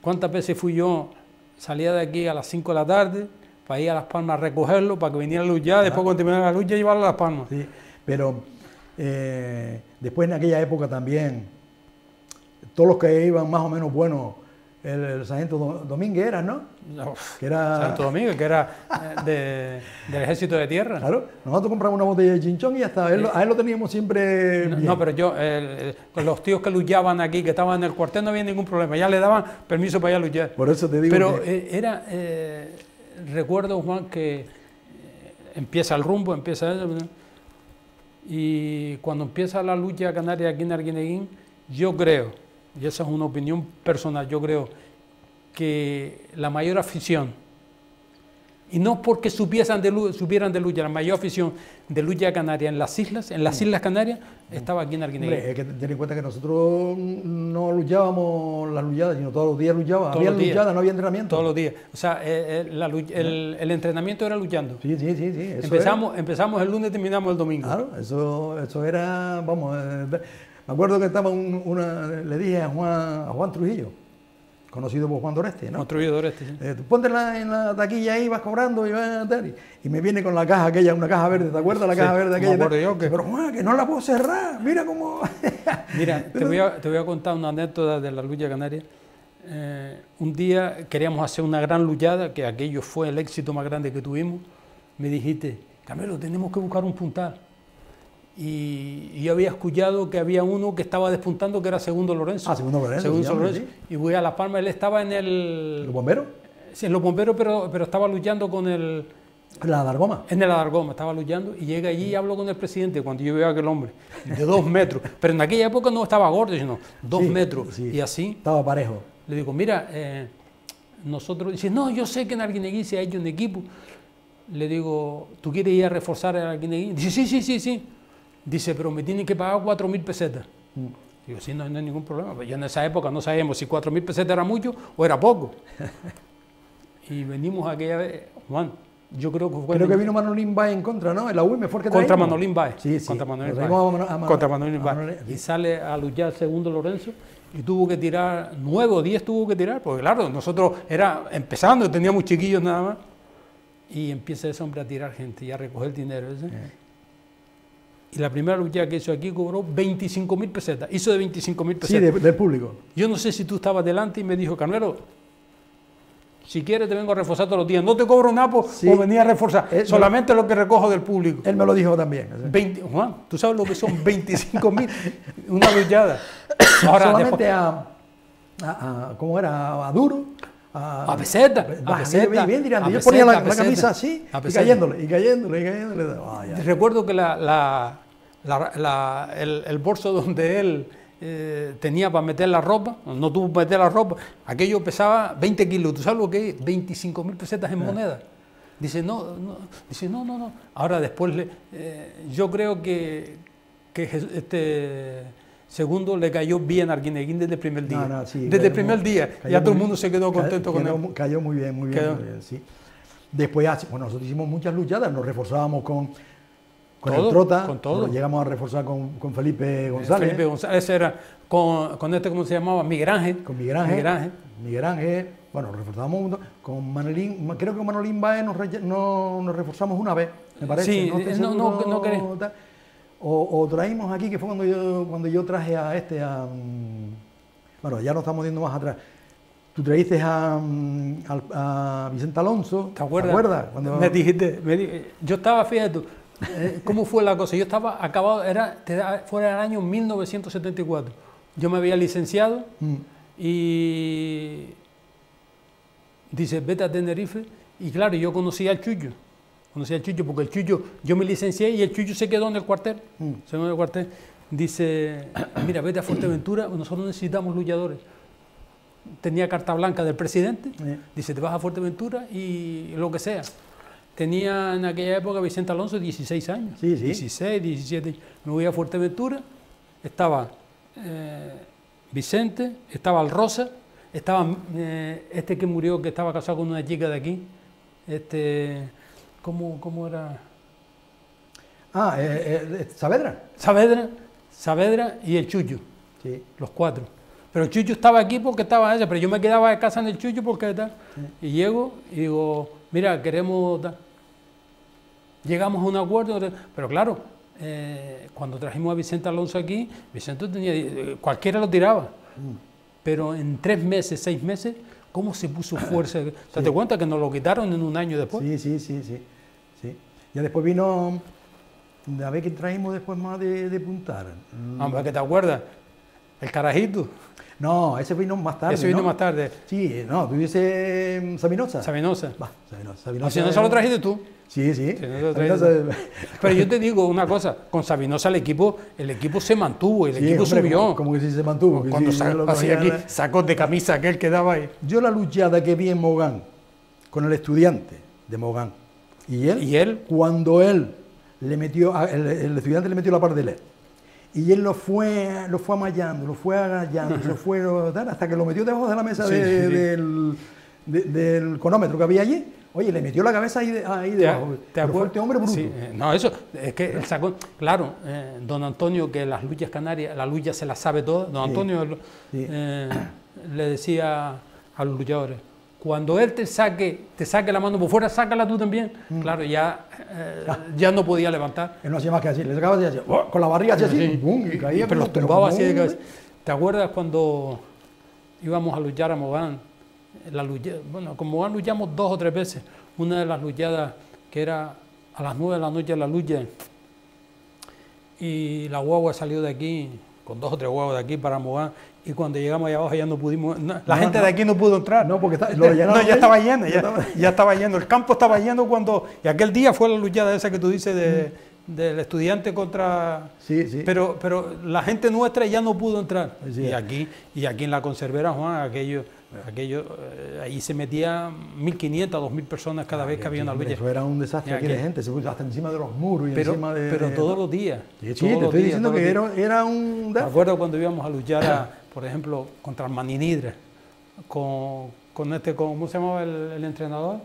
¿Cuántas veces fui yo? Salía de aquí a las 5 de la tarde para ir a Las Palmas a recogerlo, para que viniera la luz ya, después cuando terminara la luz ya llevarlo a Las Palmas. Sí, pero eh, después en aquella época también, todos los que iban más o menos buenos, el, el sargento Do- Domínguez era, ¿no? Uf, Que era... Santo Domingo, que era eh, de- del Ejército de Tierra. Claro, nosotros compramos una botella de chinchón y ya está. Él a él lo teníamos siempre No, bien. no, pero yo, el- los tíos que luchaban aquí, que estaban en el cuartel, no había ningún problema. Ya le daban permiso para ir a luchar. Por eso te digo Pero que- eh, era, eh, recuerdo, Juan, que eh, empieza el rumbo, empieza y cuando empieza la lucha canaria aquí en Arguineguín, yo creo, y esa es una opinión personal, yo creo que la mayor afición Y no porque supieran de, lu- supieran de lucha, la mayor afición de lucha canaria en las islas, en las Islas Canarias, estaba aquí en Arguineguín. Hombre, hay que tener en cuenta que nosotros no luchábamos las luchadas, sino todos los días luchábamos. Había luchadas, no había entrenamiento. Todos los días. O sea, eh, eh, la el, el entrenamiento era luchando. Sí, sí, sí. sí Empezamos, empezamos el lunes, terminamos el domingo. Claro, eso, eso era, vamos, eh, me acuerdo que estaba un- una, le dije a Juan, a Juan Trujillo, conocido por Juan Doreste, ¿no? Construidor este, sí. Eh, ponte en la, en la taquilla ahí, vas cobrando y vas tal, y, y me viene con la caja aquella, una caja verde, ¿te acuerdas la Sí, caja verde me aquella? acuerdo yo que- Pero Juan, que no la puedo cerrar, mira cómo... Mira, te voy, a, te voy a contar una anécdota de la lucha canaria. Eh, un día queríamos hacer una gran luchada, que aquello fue el éxito más grande que tuvimos. Me dijiste, Camelo, tenemos que buscar un puntal. Y, y yo había escuchado que había uno que estaba despuntando, que era Segundo Lorenzo. Ah, Segundo Lorenzo, Segundo Lorenzo. sí. Y voy a Las Palmas, él estaba en el... ¿Los bomberos? sí, en los bomberos, pero, pero estaba luchando con el... La Dargoma. En el Adargoma estaba luchando y llega allí y hablo con el presidente cuando yo veo a aquel hombre de dos metros, pero en aquella época no estaba gordo, sino dos Sí, metros sí. y así. Estaba parejo. Le digo, mira, eh, nosotros, dice, no, yo sé que en Arguineguín se ha hecho un equipo. Le digo, ¿tú quieres ir a reforzar a Arguineguín? Dice, sí, sí, sí, sí. Dice, pero me tienen que pagar cuatro mil pesetas. Digo, sí, no, no hay ningún problema. Pues ya en esa época no sabíamos si cuatro mil pesetas era mucho o era poco. y venimos aquella vez, Juan, yo creo que fue Creo que vino Manolín Baez en contra, ¿no? La UIM fue el que contra traímos. Manolín Baez. Sí, sí. Contra Manolín Baez. a Mano- Contra Manolín a Baez. Manolín- Y sale a luchar segundo Lorenzo y tuvo que tirar nueve o diez tuvo que tirar, porque claro, nosotros era empezando, teníamos chiquillos nada más. Y empieza ese hombre a tirar gente y a recoger dinero. ¿ese? Y la primera lucha que hizo aquí cobró 25 mil pesetas. Hizo de 25 mil Sí, pesetas. de- del público. Yo no sé si tú estabas delante y me dijo, Carmelo, si quieres te vengo a reforzar todos los días. No te cobro nada por, Sí. venir a reforzar, Eh, no. solamente lo que recojo del público. Él me lo dijo también. 20 Juan, tú sabes lo que son 25 mil, una luchada. Ahora, Solamente después- a, a, a- ¿Cómo era? A Duro. A, A peseta, a peseta, bien, bien a Yo ponía la, camisa así y cayéndole, y cayéndole, y cayéndole. Ah, recuerdo que la, la- el, el bolso donde él eh, tenía para meter la ropa, no tuvo para meter la ropa, aquello pesaba 20 kilos. ¿Tú sabes lo que es? 25 mil pesetas en moneda. Dice, no, no, dice, no, no, no. Ahora después, le- eh, yo creo que, que este segundo le cayó bien a Arguineguín desde el primer día. No, no, sí, desde el primer muy- día. Ya todo el mundo se quedó contento con él. Cayó muy bien, muy bien. Muy bien, sí. Después, bueno, nosotros hicimos muchas luchadas, nos reforzábamos con, con Todo, el Trota, con todo. nos llegamos a reforzar con, con Felipe González, Felipe González ese era con, con este, ¿cómo se llamaba? Miguel Ángel. con Miguel Ángel, Miguel Ángel. Miguel Ángel, bueno, reforzamos un- con Manolín, ma- creo que con Manolín Baez nos, re- no- nos reforzamos una vez, me parece. Sí, estoy eh, no, no, seguro, no tal. O, o traímos aquí, que fue cuando yo, cuando yo traje a este, a, mm, bueno, ya nos estamos yendo más atrás. Tú trajiste a, mm, a Vicente Alonso, ¿Te acuerdas? Cuando, Me dijiste, me di- yo estaba, fíjate tú, eh, ¿cómo fue la cosa? Yo estaba acabado, era, te fuera el año 1974. Yo me había licenciado Mm, y dice, vete a Tenerife. Y claro, yo conocía al Chuyo. Conocía al Chuyo porque el Chuyo, yo me licencié y el Chuyo se quedó en el cuartel. Mm. Se quedó en el cuartel. Dice, mira, vete a Fuerteventura, nosotros necesitamos luchadores. Tenía carta blanca del presidente. eh, Dice, te vas a Fuerteventura y lo que sea. Tenía en aquella época Vicente Alonso 16 años. Sí, sí. 16, 17. Me voy a Fuerteventura. Estaba eh, Vicente, estaba el Rosa, estaba eh, este que murió, que estaba casado con una chica de aquí. Este, ¿cómo, cómo era? Ah, eh, eh, Saavedra. Saavedra, Saavedra y el Chuyo, Sí. los cuatro. Pero el Chuyo estaba aquí porque estaba ella, pero yo me quedaba de casa en el Chuyo porque tal. Y llego y digo, mira, queremos tal. Llegamos a un acuerdo, pero claro, eh, cuando trajimos a Vicente Alonso aquí, Vicente tenía, eh, cualquiera lo tiraba. Pero en tres meses, seis meses, ¿cómo se puso fuerza? ¿Te das cuenta que nos lo quitaron en un año después? Sí, sí, sí, sí, sí. Ya después vino, a ver qué traímos después más de, de Puntar. Mm, Hombre, ¿que te acuerdas? El carajito. No, ese vino más tarde. Ese vino ¿no? más tarde. Sí, no, tú dices Sabinosa. Sabinosa. Va, Sabinosa. No, Sabinosa lo trajiste tú. Sí, sí. Sabinosa-. Pero yo te digo una cosa, con Sabinosa el equipo, el equipo se mantuvo, el Sí, equipo hombre, subió. Como, como que sí se mantuvo. Cuando sí, sa- yo lo hacía aquí sacos de camisa aquel que daba ahí. Yo la luchada que vi en Mogán con el estudiante, de Mogán. Y él, ¿Y él? cuando él le metió, el, el estudiante le metió la par de LED, y él lo fue, lo fue amallando, lo fue agallando, lo fue hasta que lo metió debajo de la mesa Sí, de- sí. Del, de- del conómetro que había allí. Oye, le metió la cabeza ahí, de- ahí debajo. Pero fue este hombre bruto. Sí, eh, no, eso, es que él sacó, claro, eh, don Antonio, que las luchas canarias, la lucha se la sabe toda, don Antonio eh, le decía a los luchadores, cuando él te saque, te saque la mano por fuera, sácala tú también. Mm. Claro, ya, eh, ya no podía levantar. Él no hacía más que así, le sacaba así, así, ¡oh! con la barriga así, así, Sí. ¡pum! y caía. pero los tumbaba así de cabeza. ¿Te acuerdas cuando íbamos a luchar a Mogán? La lucha- bueno, con Mogán luchamos dos o tres veces. Una de las luchadas que era a las nueve de la noche la lucha y la guagua salió de aquí con dos o tres guaguas de aquí para Mogán y cuando llegamos allá abajo ya no pudimos, no, la No, gente no. de aquí no pudo entrar. No, porque está- lo llenaron No, ya estaba lleno, Ya ya, estaba- lleno. El campo estaba lleno cuando, y aquel día fue la luchada esa que tú dices de, del estudiante contra Sí, sí. pero, pero la gente nuestra ya no pudo entrar. Sí. Y aquí, y aquí en la conservera, Juan, aquello, aquello eh, ahí se metían 1.500, 2.000 personas cada vez que había una lucha. Eso era un desastre aquí de aquí- gente, se puso hasta encima de los muros y Pero, encima de. pero todos los días. Sí, te los estoy días, diciendo que era un. Me acuerdo cuando íbamos a luchar, a, por ejemplo, contra el Maninidre, con, con este, con- ¿cómo se llamaba el, el entrenador?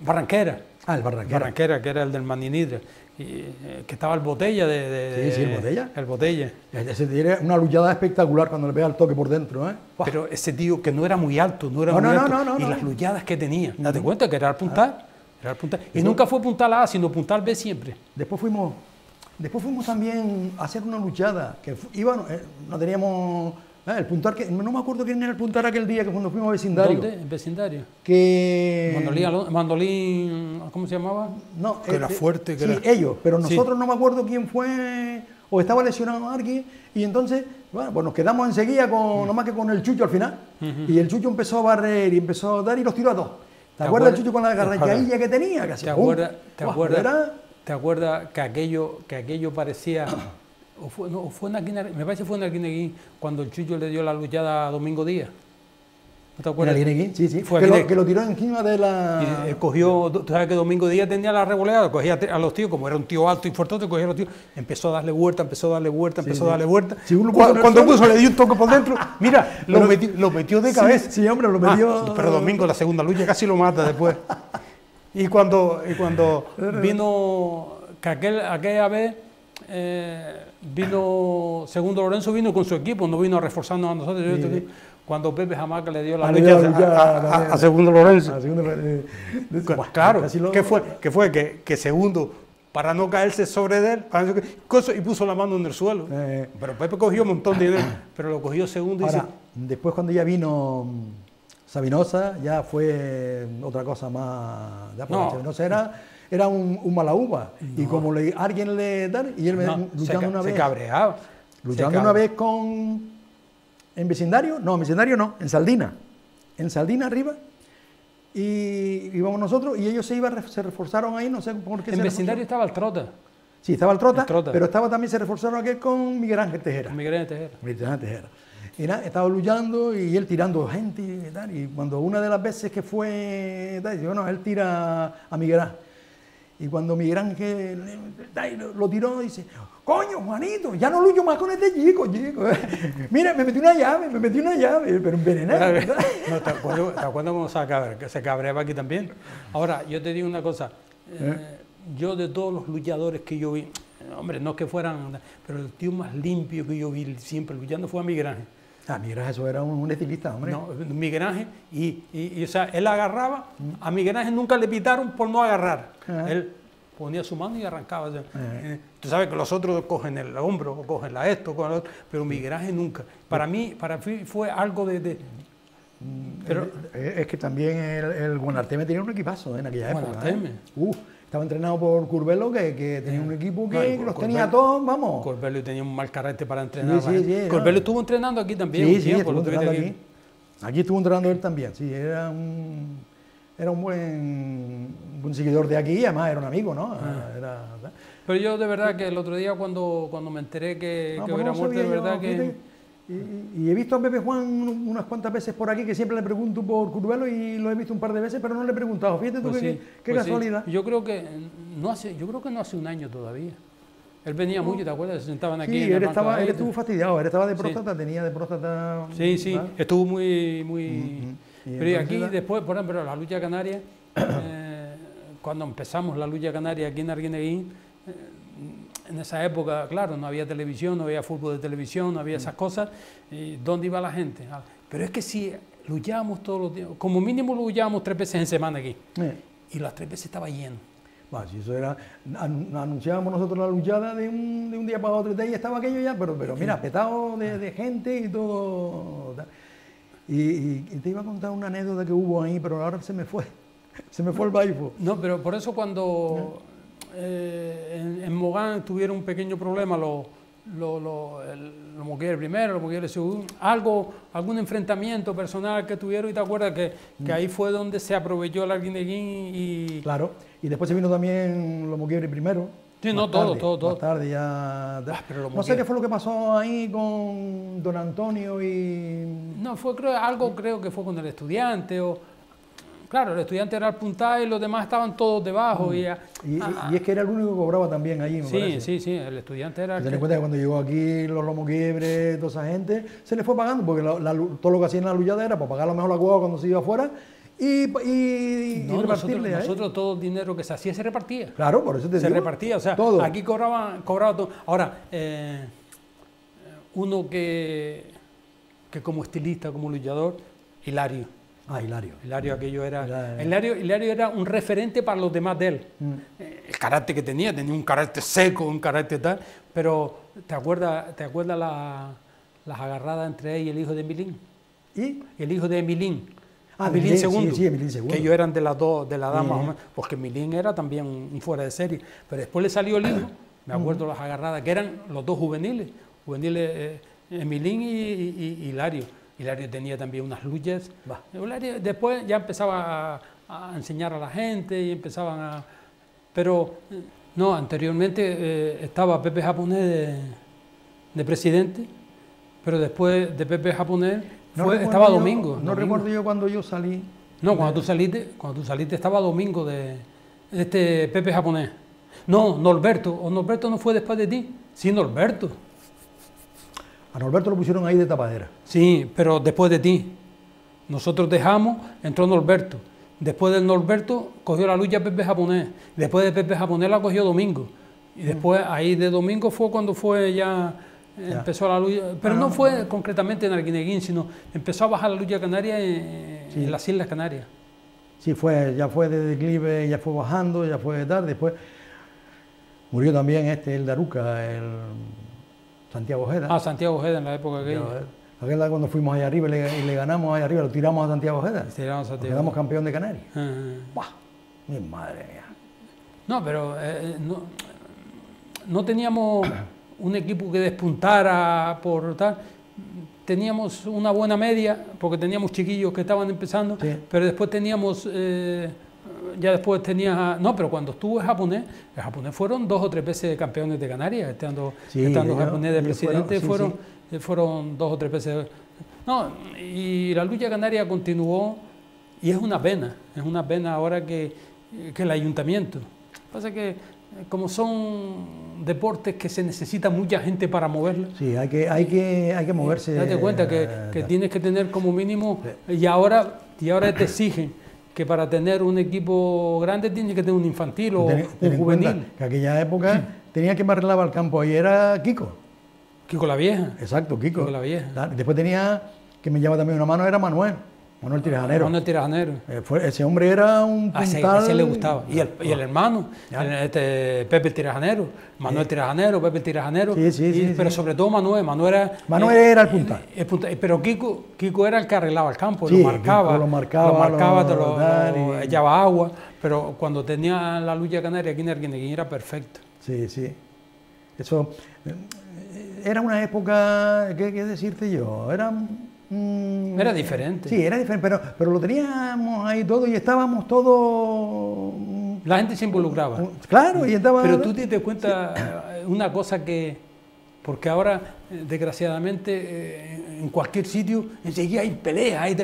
Barranquera. Ah, el Barranquera. Barranquera, que era el del Maninidre. Y, eh, que estaba el Botella de... de- Sí, sí, el Botella. El Botella. Ese tiene una luchada espectacular cuando le pega el toque por dentro, ¿eh? Pero ese tío que no era muy alto, no era No, muy no, alto. no, no, y las luchadas que tenía. Date cuenta que era el puntal. Era el puntal. Y nunca fue puntal A, sino puntal B siempre. Después fuimos, después fuimos también a hacer una luchada que iba, eh, no teníamos eh, el puntar que no me acuerdo quién era el puntar aquel día que cuando fuimos a vecindario ¿Dónde? En vecindario. que Mandolín, Mandolín, ¿cómo se llamaba? no que era fuerte, que sí, era- ellos pero Sí. nosotros no me acuerdo quién fue o estaba lesionado alguien y entonces bueno pues nos quedamos enseguida con Mm. nomás que con el chucho al final y el chucho empezó a barrer y empezó a dar y los tiró a todos ¿Te, ¿Te acuerdas el chucho con la garrañadilla que tenía? Que ¿Te acuerdas, te acuerdas, te acuerdas que aquello, que aquello parecía... O fue, no, fue en me parece que fue en Alguineguín cuando el Chucho le dio la luchada a Domingo Díaz. ¿No te acuerdas? Guineguín, sí, sí. Fue que, lo, que lo tiró encima de la. Y, eh, cogió, tú sabes que Domingo Díaz tenía la revoleada, cogía a los tíos, como era un tío alto y fuerte, cogía a los tíos, empezó a darle vuelta, empezó a darle vuelta, empezó sí. a darle vuelta. Uno cuando en cuando puso, le dio un toque por dentro, mira, lo, Pero- metió, lo metió de cabeza. sí, hombre, lo Ah, metió- pero Domingo, la segunda lucha, casi lo mata después. Y cuando, y cuando vino, que aquel, aquella vez eh, vino, segundo Lorenzo vino con su equipo, no vino a reforzarnos a nosotros. yo Sí. Cuando Pepe Jamaca le dio la Ah, lucha a- a- a- a segundo Lorenzo. Segundo, eh, buah, Claro, lo- ¿qué fue? ¿Qué fue? Que, que segundo, para no caerse sobre de él, para y puso la mano en el suelo. Eh. Pero Pepe cogió un montón de dinero, pero lo cogió segundo y Ahora, dice, después cuando ya vino mm, Sabinosa, ya fue otra cosa más. Ya No. Sabinosa era, era un, un mala uva. Y como le, alguien le dar, y él me- no, se, luchando ca- una se vez. cabreaba. Luchando Se una vez con. ¿En vecindario? No, en vecindario no, en Saldina. En Saldina arriba. Y íbamos nosotros y ellos se iban, se reforzaron ahí, no sé por qué En se vecindario estaba el Trota. Sí, estaba el Trota, El Trota. pero estaba también, se reforzaron aquí con Miguel Ángel Tejera. Miguel de Tejera. Miguel Ángel Tejera. Y nada, estaba luchando y él tirando gente y tal. Y cuando una de las veces que fue, tal, dice, bueno, él tira a Miguel Ángel. Y cuando Miguel Ángel lo, tiró, dice, coño, Juanito, ya no lucho más con este chico, chico. Mira, me metí una llave, me metí una llave, pero envenenada. No, ¿te, acuerdas, ¿Te acuerdas cómo se, se cabreaba aquí también? Ahora, yo te digo una cosa. eh, yo de todos los luchadores que yo vi, eh, hombre, no que fueran, pero el tío más limpio que yo vi siempre luchando fue a Miguel Ángel. Ah, Miguel Ángel, eso era un, un estilista, hombre. No, Miguel Ángel, y, y- y, o sea, él agarraba, a Miguel Ángel nunca le pitaron por no agarrar. Ajá. Él ponía su mano y arrancaba. o sea, Ajá. eh, tú sabes que los otros cogen el hombro, o cogen la esto, cogen la otro, pero Miguel Ángel nunca. Para mí, para mí fue algo de... de- pero, Eh, Es que también el, el Guanarteme tenía un equipazo eh, en aquella época. Guanarteme. ¿eh? Uh, estaba entrenado por Curvelo, que, que tenía un equipo que, No, y que los tenía todos, vamos. Corbelio tenía un mal carácter para entrenar. Sí, sí, sí, no. Corbelio estuvo entrenando aquí también Sí, un sí, tiempo. estuvo entrenando aquí. aquí. Aquí estuvo entrenando él también, sí, era un, era un buen, buen seguidor de aquí y además era un amigo, ¿no? Ah. Era- Pero yo de verdad que el otro día cuando, cuando me enteré que, No, que pues hubiera no muerto, de verdad que... Y, y he visto a Pepe Juan un- unas cuantas veces por aquí, que siempre le pregunto por Curvelo y lo he visto un par de veces, pero no le he preguntado. Fíjate tú Pues qué, sí, qué pues sí. casualidad. Yo creo que no hace, yo creo que no hace un año todavía. Él venía mucho, ¿te acuerdas? Se sentaban aquí. Sí, en él, estaba, él estuvo fastidiado, él estaba de Sí. próstata, tenía de próstata. Sí, sí, ¿verdad? estuvo muy, muy. Pero y aquí la- después, por ejemplo, la lucha canaria, eh, cuando empezamos la lucha canaria aquí en Arguineguín, eh, en esa época, claro, no había televisión, no había fútbol de televisión, no había esas cosas. ¿Y ¿Dónde iba la gente? Ah, Pero es que si luchábamos todos los días, como mínimo luchábamos tres veces en semana aquí, y las tres veces estaba lleno. bueno, si eso era, an- anunciábamos nosotros la luchada de un, de un día para otro y estaba aquello ya, pero, pero mira, petado de, de gente y todo. Y, y- y te iba a contar una anécdota que hubo ahí, pero ahora se me fue, se me fue el baifo. No, pero por eso cuando eh, en, en Mogán tuvieron un pequeño problema los lo, lo, los Moguer primero, los Moguer segundo, algo, algún enfrentamiento personal que tuvieron y te acuerdas que, que ahí fue donde se aprovechó el Arguineguín y... Claro, y después se vino también Lomo Quiebre primero. Sí, no, todo, tarde, todo, todo. Más tarde ya. Ah, pero no sé qué fue lo que pasó ahí con Don Antonio y. No, fue creo, algo creo que fue con el estudiante o... Claro, el estudiante era el puntal y los demás estaban todos debajo y... ya- Y, Ah, y es que era el único que cobraba también allí, me sí, parece. sí, sí, el estudiante era Ten en cuenta que cuando llegó aquí los Lomo Quiebre, toda esa gente, se le fue pagando, porque la- la lu- todo lo que hacían en la luchada era para pagar a lo mejor la cueva cuando se iba afuera y, y, y No, nosotros, repartirle a él. nosotros todo el dinero que se hacía se repartía. Claro, por eso te se digo. repartía, o sea, todo. aquí cobraba, cobraba todo. Ahora, eh, uno que, que como estilista, como luchador, Hilario. Ah, Hilario. Hilario aquello era, Era- Hilario, Hilario era un referente para los demás de él. Mm. Eh, El carácter que tenía, tenía un carácter seco, un carácter tal, pero ¿te acuerdas, te acuerdas la- las agarradas entre él y el hijo de Emilín? ¿Y? El hijo de Emilín. Ah, sí, II. sí, Emilín II. Que ellos eran de las dos, de la dama, más o menos, porque Emilín era también un, fuera de serie. Pero después le salió el hijo, me acuerdo las agarradas, que eran los dos juveniles, juveniles eh, Emilín y, y- y Hilario. Hilario tenía también unas. Hilario después ya empezaba a, a enseñar a la gente y empezaban a... Pero eh, no, anteriormente eh, estaba Pepe Japonés de, de presidente, pero después de Pepe Japonés No fue- recuerdo estaba yo- Domingo. No Domingo. recuerdo yo cuando yo salí. No, cuando tú saliste, cuando tú saliste estaba Domingo de este Pepe japonés. No, Norberto, o Norberto no fue después de ti. Sí, Norberto. A Norberto lo pusieron ahí de tapadera. Sí, pero después de ti. Nosotros dejamos, entró Norberto. Después del Norberto cogió la lucha Pepe japonés. Después de Pepe japonés la cogió Domingo. Y después ahí de Domingo fue cuando fue ya, Ya. empezó la lucha. Pero Ah, no no, fue concretamente en Arguineguín, sino empezó a bajar la lucha canaria en, Sí. en las Islas Canarias. Sí, fue, ya fue de declive, ya fue bajando, ya fue de tarde. Después murió también este, el Daruca, el Santiago Ojeda. Ah, Santiago Ojeda en la época Ojeda. Aquella cuando fuimos allá arriba y le, y le ganamos allá arriba, lo tiramos a Santiago Ojeda. Tiramos a Santiago. quedamos campeón de Canarias. Ah, ¡Buah! Mi madre mía. No, pero eh, no, no teníamos un equipo que despuntara por tal. Teníamos una buena media, porque teníamos chiquillos que estaban empezando, Sí. pero después teníamos, eh, ya después tenía, no, pero cuando estuvo el japonés, el japonés fueron dos o tres veces campeones de Canarias, estando, Sí, estando japonés de fueron- presidente, sí, fueron, eh, fueron dos o tres veces. No, y la lucha canaria continuó y es una pena, es una pena ahora que, que el ayuntamiento. Pasa que eh, como son deportes que se necesita mucha gente para moverlos, Sí, hay que, hay que, hay que moverse. date cuenta que, eh, que tienes que tener como mínimo, y ahora, y ahora te exigen que para tener un equipo grande tienes que tener un infantil o Ten- ten un juvenil. Que aquella época tenía que barrelaba el campo ahí era Kiko. Kiko la vieja. Exacto, Kiko. Kiko la vieja. Y Después tenía, que me llevaba también una mano, era Manuel. Manuel Tirajanero. Manuel Tirajanero. Eh, fue- ese hombre era un A ese, puntal. a ese le gustaba. Y el, y el hermano, el- este, Pepe Tirajanero, Manuel Tirajanero, Pepe Tirajanero. Sí, sí, y- sí, pero sobre todo Manuel. Manuel era, Manuel era el puntal. el punta- Pero Kiko, Kiko era el que arreglaba el campo, lo marcaba. Lo marcaba, lo marcaba, lo- te lo, lo- echaba agua. Pero cuando tenía la lucha canaria aquí en Arguineguín era perfecto. Sí, sí. Eso. eh, Era una época, ¿qué, qué decirte yo? Era. Mm, Era diferente. Sí, era diferente, pero, pero lo teníamos ahí todo y estábamos todos. mm, La gente se involucraba. Claro, y estaba. Pero tú te das cuenta eh, una cosa que, porque ahora, eh, desgraciadamente, eh, en cualquier sitio enseguida hay peleas. Hay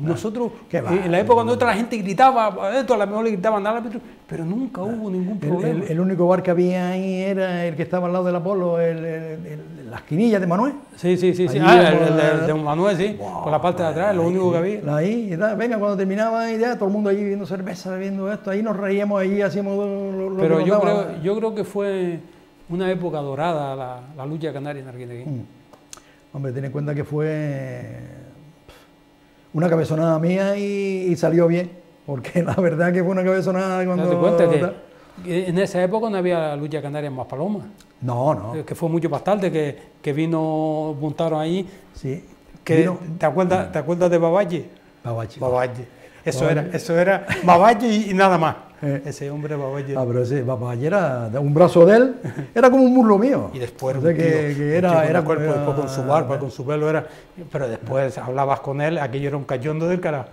Nosotros, eh, en la época cuando otra gente gritaba, esto a lo mejor le gritaban al árbitro, pero nunca hubo ningún problema. el- el único bar que había ahí era el que estaba al lado del Apolo, el, las quinillas de Manuel. Sí, sí, sí, sí. Ah, el, de, la- Manuel, sí, por la parte de atrás, lo único que había. Ahí, venga, cuando terminaba y ya, todo el mundo allí bebiendo cerveza, bebiendo esto, ahí nos reíamos, allí hacíamos lo, lo- que Pero yo creo, yo creo que fue una época dorada la, la lucha canaria en Arguineguín. Mm. Hombre, ten en cuenta que fue una cabezonada mía y, y salió bien, porque la verdad que fue una cabezonada cuando... Date cuenta que, en esa época no había lucha canaria en Maspalomas, No, no, eh, que fue mucho más tarde que, que vino, montaron ahí. sí. Que, Vino- ¿te, acuerdas, ¿Te acuerdas de Baballe? Babachi. Baballe. Eso Baballe. era, eso era Baballe y, y nada más. Eh. Ese hombre Baballe. Ah, pero sí, Babachi era un brazo de él, era como un muslo mío. Y después O sea un que, tío- que un tío era, era cuerpo, después con su era- barba, con su pelo era. Pero después hablabas con él, aquello era un cachondo del carajo.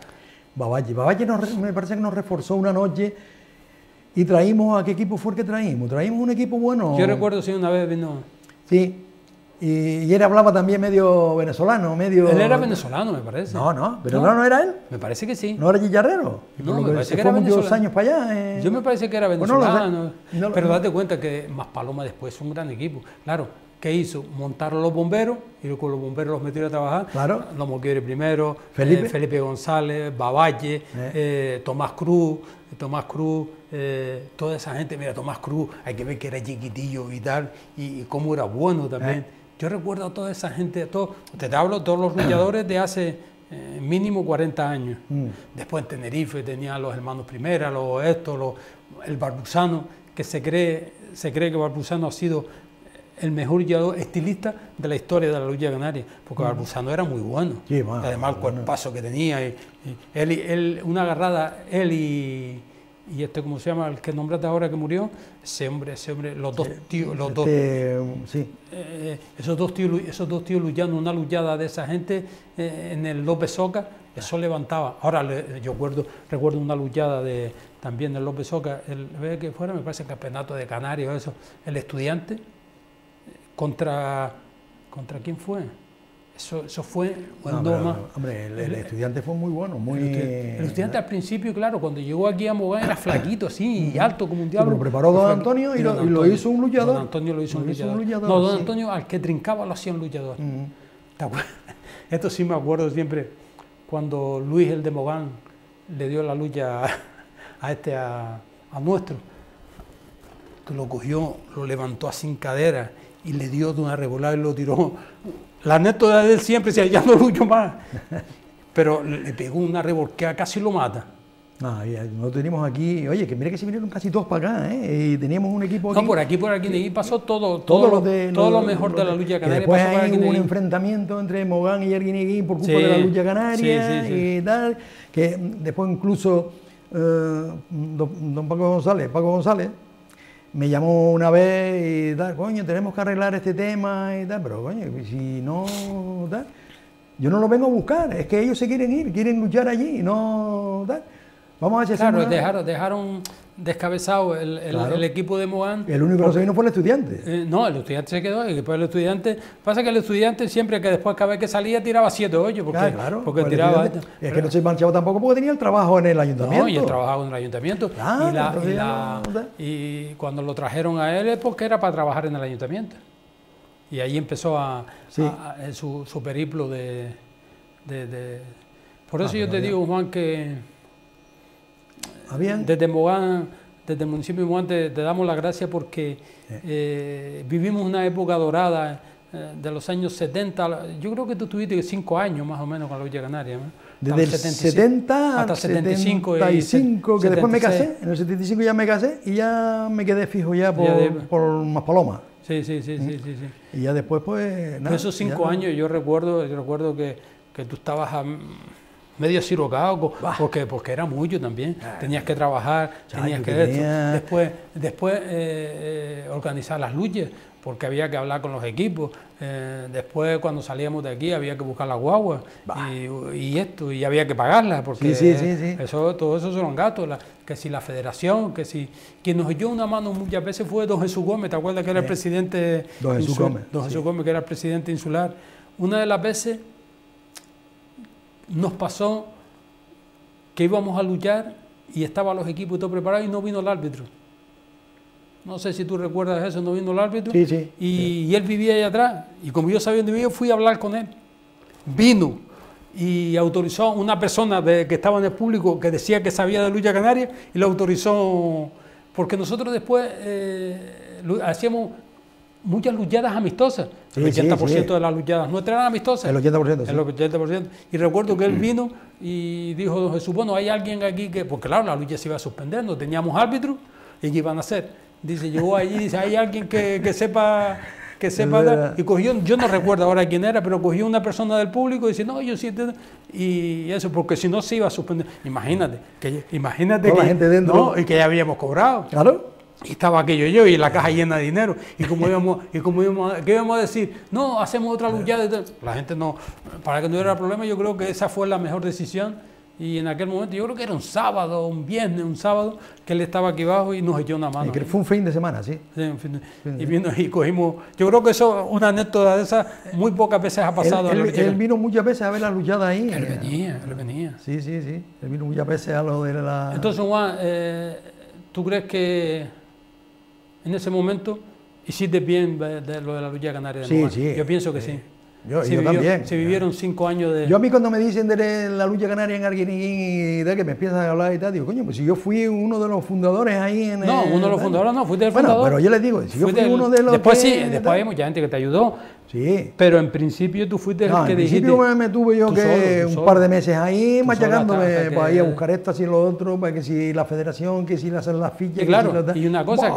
Babachi. Babachi nos me parece que nos reforzó una noche y traímos, ¿a qué equipo fue el que traímos? Traímos un equipo bueno. Yo recuerdo si una vez vino. Sí. Y, y él hablaba también medio venezolano, medio... Él era venezolano, me parece. No, no, pero no, no era él. Me parece que sí. No era chillarrero. Y No, me que parece se que fue era muchos años para allá. eh. Yo me parece que era no venezolano. No lo- pero date cuenta que Maspaloma después es un gran equipo. Claro, ¿qué hizo? Montaron los bomberos y con los bomberos los metieron a trabajar. Claro. Los Moquiere primero, Felipe. eh, Felipe González, Baballe, eh, Tomás Cruz, Tomás Cruz, toda esa gente. Mira, Tomás Cruz, hay que ver que era chiquitillo y tal, y, y cómo era bueno también. Yo recuerdo a toda esa gente, a todos, te hablo de todos los luchadores de hace eh, mínimo 40 años. Mm. Después en Tenerife tenía a los hermanos Primera, los estos, los, el Barbusano, que se cree, se cree que Barbusano ha sido el mejor luchador estilista de la historia de la lucha canaria, porque Barbusano era muy bueno. Mm. Sí, bueno, Además, el cuerpazo que tenía. Y, y él, él- una agarrada, él y, y este, ¿cómo se llama? El que nombraste ahora que murió, ese hombre, ese hombre, los dos tíos, los dos, Este, sí. eh, esos dos tíos, esos dos tíos luchando una luchada de esa gente eh, en el López Soca, eso levantaba. Ahora le- yo recuerdo, recuerdo una luchada de también del López Soca, el ve que fuera, me parece el campeonato de Canarias, eso, el estudiante contra contra quién fue. Eso, eso fue No, cuando pero, más- hombre, el, el estudiante fue muy bueno, muy... el estudiante, el estudiante al principio, claro, cuando llegó aquí a Mogán era flaquito, así, y alto como un diablo. pero preparó don Antonio y y lo- y lo hizo un luchador. Don Antonio lo hizo, Lo un, hizo un luchador. No, don sí. Antonio al que trincaba lo hacía un luchador. Mm. ¿Te acuerdas? Esto sí me acuerdo siempre, cuando Luis el de Mogán le dio la lucha a, a este, a, a nuestro, que lo cogió, lo levantó así en cadera y le dio de una revolada y lo tiró. La anécdota de él siempre decía, ya no lucho más. Pero le pegó una revolqueada, casi lo mata. Ah, ya, nosotros teníamos aquí, oye, que mira que se vinieron casi todos para acá, ¿eh? Y teníamos un equipo aquí. No, por aquí, por aquí, y pasó todo, todo, los de, todo lo mejor de la de- lucha canaria Después pasó hubo un enfrentamiento entre Mogán y Arguineguín por culpa Sí, de la lucha canaria sí, sí, sí. y tal, que después incluso eh, don, don Paco González, Paco González, me llamó una vez y tal, coño, tenemos que arreglar este tema y tal, pero coño, si no, tal, yo no lo vengo a buscar, es que ellos se quieren ir, quieren luchar allí, no, tal. Vamos a si Claro, una- dejaron, dejaron descabezado el, el- Claro. el equipo de Mogán. El único que no se vino fue el estudiante. Eh, no, el estudiante se quedó y después el estudiante. Pasa que el estudiante siempre que después cada vez que salía tiraba 7 o 8 porque, claro, porque pues el tiraba. es que no se marchaba tampoco porque tenía el trabajo en el ayuntamiento. No, y él trabajaba en el ayuntamiento. Claro, y, la- y la- cuando lo trajeron a él es porque era para trabajar en el ayuntamiento. Y ahí empezó a, Sí. a- a- su, su periplo de, de- de- Por eso Ah, yo te digo, Juan, que Habían, desde Mogán, desde el municipio de Mogán te, te damos las gracias porque eh, vivimos una época dorada eh, de los años 70. Yo creo que tú tuviste 5 años más o menos con la Lucha Canaria. ¿no? desde el Hasta 70 hasta al 75 y 75, que después me 76. casé, en el 75 ya me casé y ya me quedé fijo ya por, Ya de- por Maspaloma. Sí, sí, sí, sí, sí, sí. Y ya después pues nada. Pero esos cinco ya- años yo recuerdo, yo recuerdo que, que tú estabas a- medio cirocado, porque, porque era mucho también. tenías que trabajar, tenías que después, después eh, eh, organizar las luchas, porque había que hablar con los equipos. Eh, después, cuando salíamos de aquí, había que buscar la guagua y, esto, y había que pagarlas, porque eso, todo eso son gastos. que si la federación, que si. Quien nos dio una mano muchas veces fue don Jesús Gómez, ¿te acuerdas que era el presidente? Don Jesús Gómez. Don Jesús Gómez, que era el presidente insular. Una de las veces nos pasó que íbamos a luchar y estaban los equipos todo preparados y no vino el árbitro. No sé si tú recuerdas eso, no vino el árbitro. Sí, sí. Y, él vivía ahí atrás. Y como yo sabía dónde vivía, fui a hablar con él. Vino y autorizó a una persona que estaba en el público que decía que sabía de lucha canaria y lo autorizó. Porque nosotros después eh, hacíamos muchas luchadas amistosas. el 80% de las luchadas nuestras eran amistosas. El 80%. El 80%. Y recuerdo que él vino y dijo, don Jesús, bueno, hay alguien aquí que, porque claro, la lucha se iba a suspender, no teníamos árbitro, ¿y qué iban a hacer? Dice, llegó allí, dice, hay alguien que, que sepa que sepa y cogió, yo no recuerdo ahora quién era, pero cogió una persona del público y dice, no, yo sí, y eso, porque si no se iba a suspender. Imagínate, que, imagínate que, la gente dentro. y que ya habíamos cobrado. Claro. Y estaba aquello yo y la caja llena de dinero. Y como íbamos, y como íbamos, ¿qué íbamos a decir? No, hacemos otra lucha. La gente no, para que no hubiera problema, yo creo que esa fue la mejor decisión. Y en aquel momento, yo creo que era un sábado, un viernes, un sábado, que él estaba aquí abajo y nos echó una mano. Y fue un fin de semana, sí. sí un fin de, y, vino, y cogimos, yo creo que eso, una anécdota de esa, muy pocas veces ha pasado. Él, él, vino muchas veces a ver la luchada ahí. Él venía, él venía. Sí, sí, sí. Él vino muchas veces a lo de la... Entonces, Juan, eh, ¿tú crees que en ese momento hiciste bien de lo de la lucha canaria de Sí, sí. Yo pienso que sí. Yo, también. Se vivieron cinco años de... Yo a mí cuando me dicen de la lucha canaria en Arguineguín y de que me empiezan a hablar y tal, digo, coño, pues si yo fui uno de los fundadores ahí en... No, uno de los fundadores no, fuiste el fundador. Bueno, pero yo les digo, si yo fui uno de los Después sí, después hay mucha gente que te ayudó, Sí. Pero en principio tú fuiste el que dijiste. En principio me, tuve yo que un par de meses ahí machacándome para ir a buscar esto, así lo otro, para que si la federación, que si las, las fichas. Y claro, y una cosa,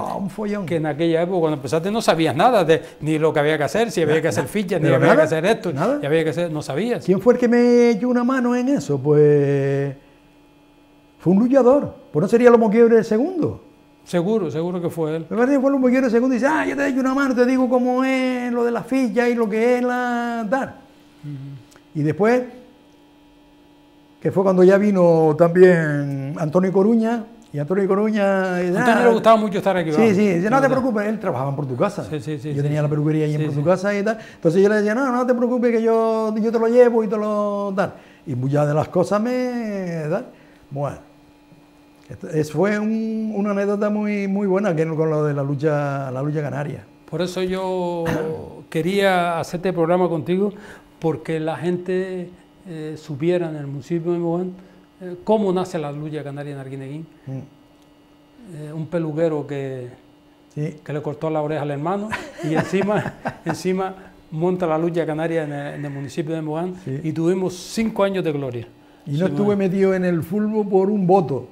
que en aquella época cuando empezaste no sabías nada de ni lo que había que hacer, si había que hacer fichas, ni había que hacer esto, nada. había que hacer, no sabías. ¿Quién fue el que me echó una mano en eso? Pues fue un luchador. Pues no sería Lomo Quiebre el segundo. Seguro, seguro que fue él. Me parece que fue un quiero segundo y dice, ah, yo te doy una mano, te digo cómo es lo de la ficha y lo que es la dar. Y después, que fue cuando ya vino también Antonio Coruña, y Antonio Coruña... Antonio ah, le gustaba mucho estar aquí. Sí, sí, dice, no te preocupes, él trabajaba por tu casa. Sí, sí, sí, yo tenía la peluquería ahí en tu casa y tal. Entonces yo le decía, no, no te preocupes que yo, yo te lo llevo y te lo dar. Y muchas de las cosas me dan. Bueno. Es, fue una anécdota muy, muy buena que, con lo de la lucha, la lucha canaria. Por eso yo quería hacer este programa contigo, porque la gente eh, supiera en el municipio de Mogán eh, cómo nace la lucha canaria en Arguineguín. Mm. Eh, un peluquero que, que le cortó la oreja al hermano y encima, encima monta la lucha canaria en el, municipio de Mogán y tuvimos cinco años de gloria. Y no estuve metido en el fútbol por un voto.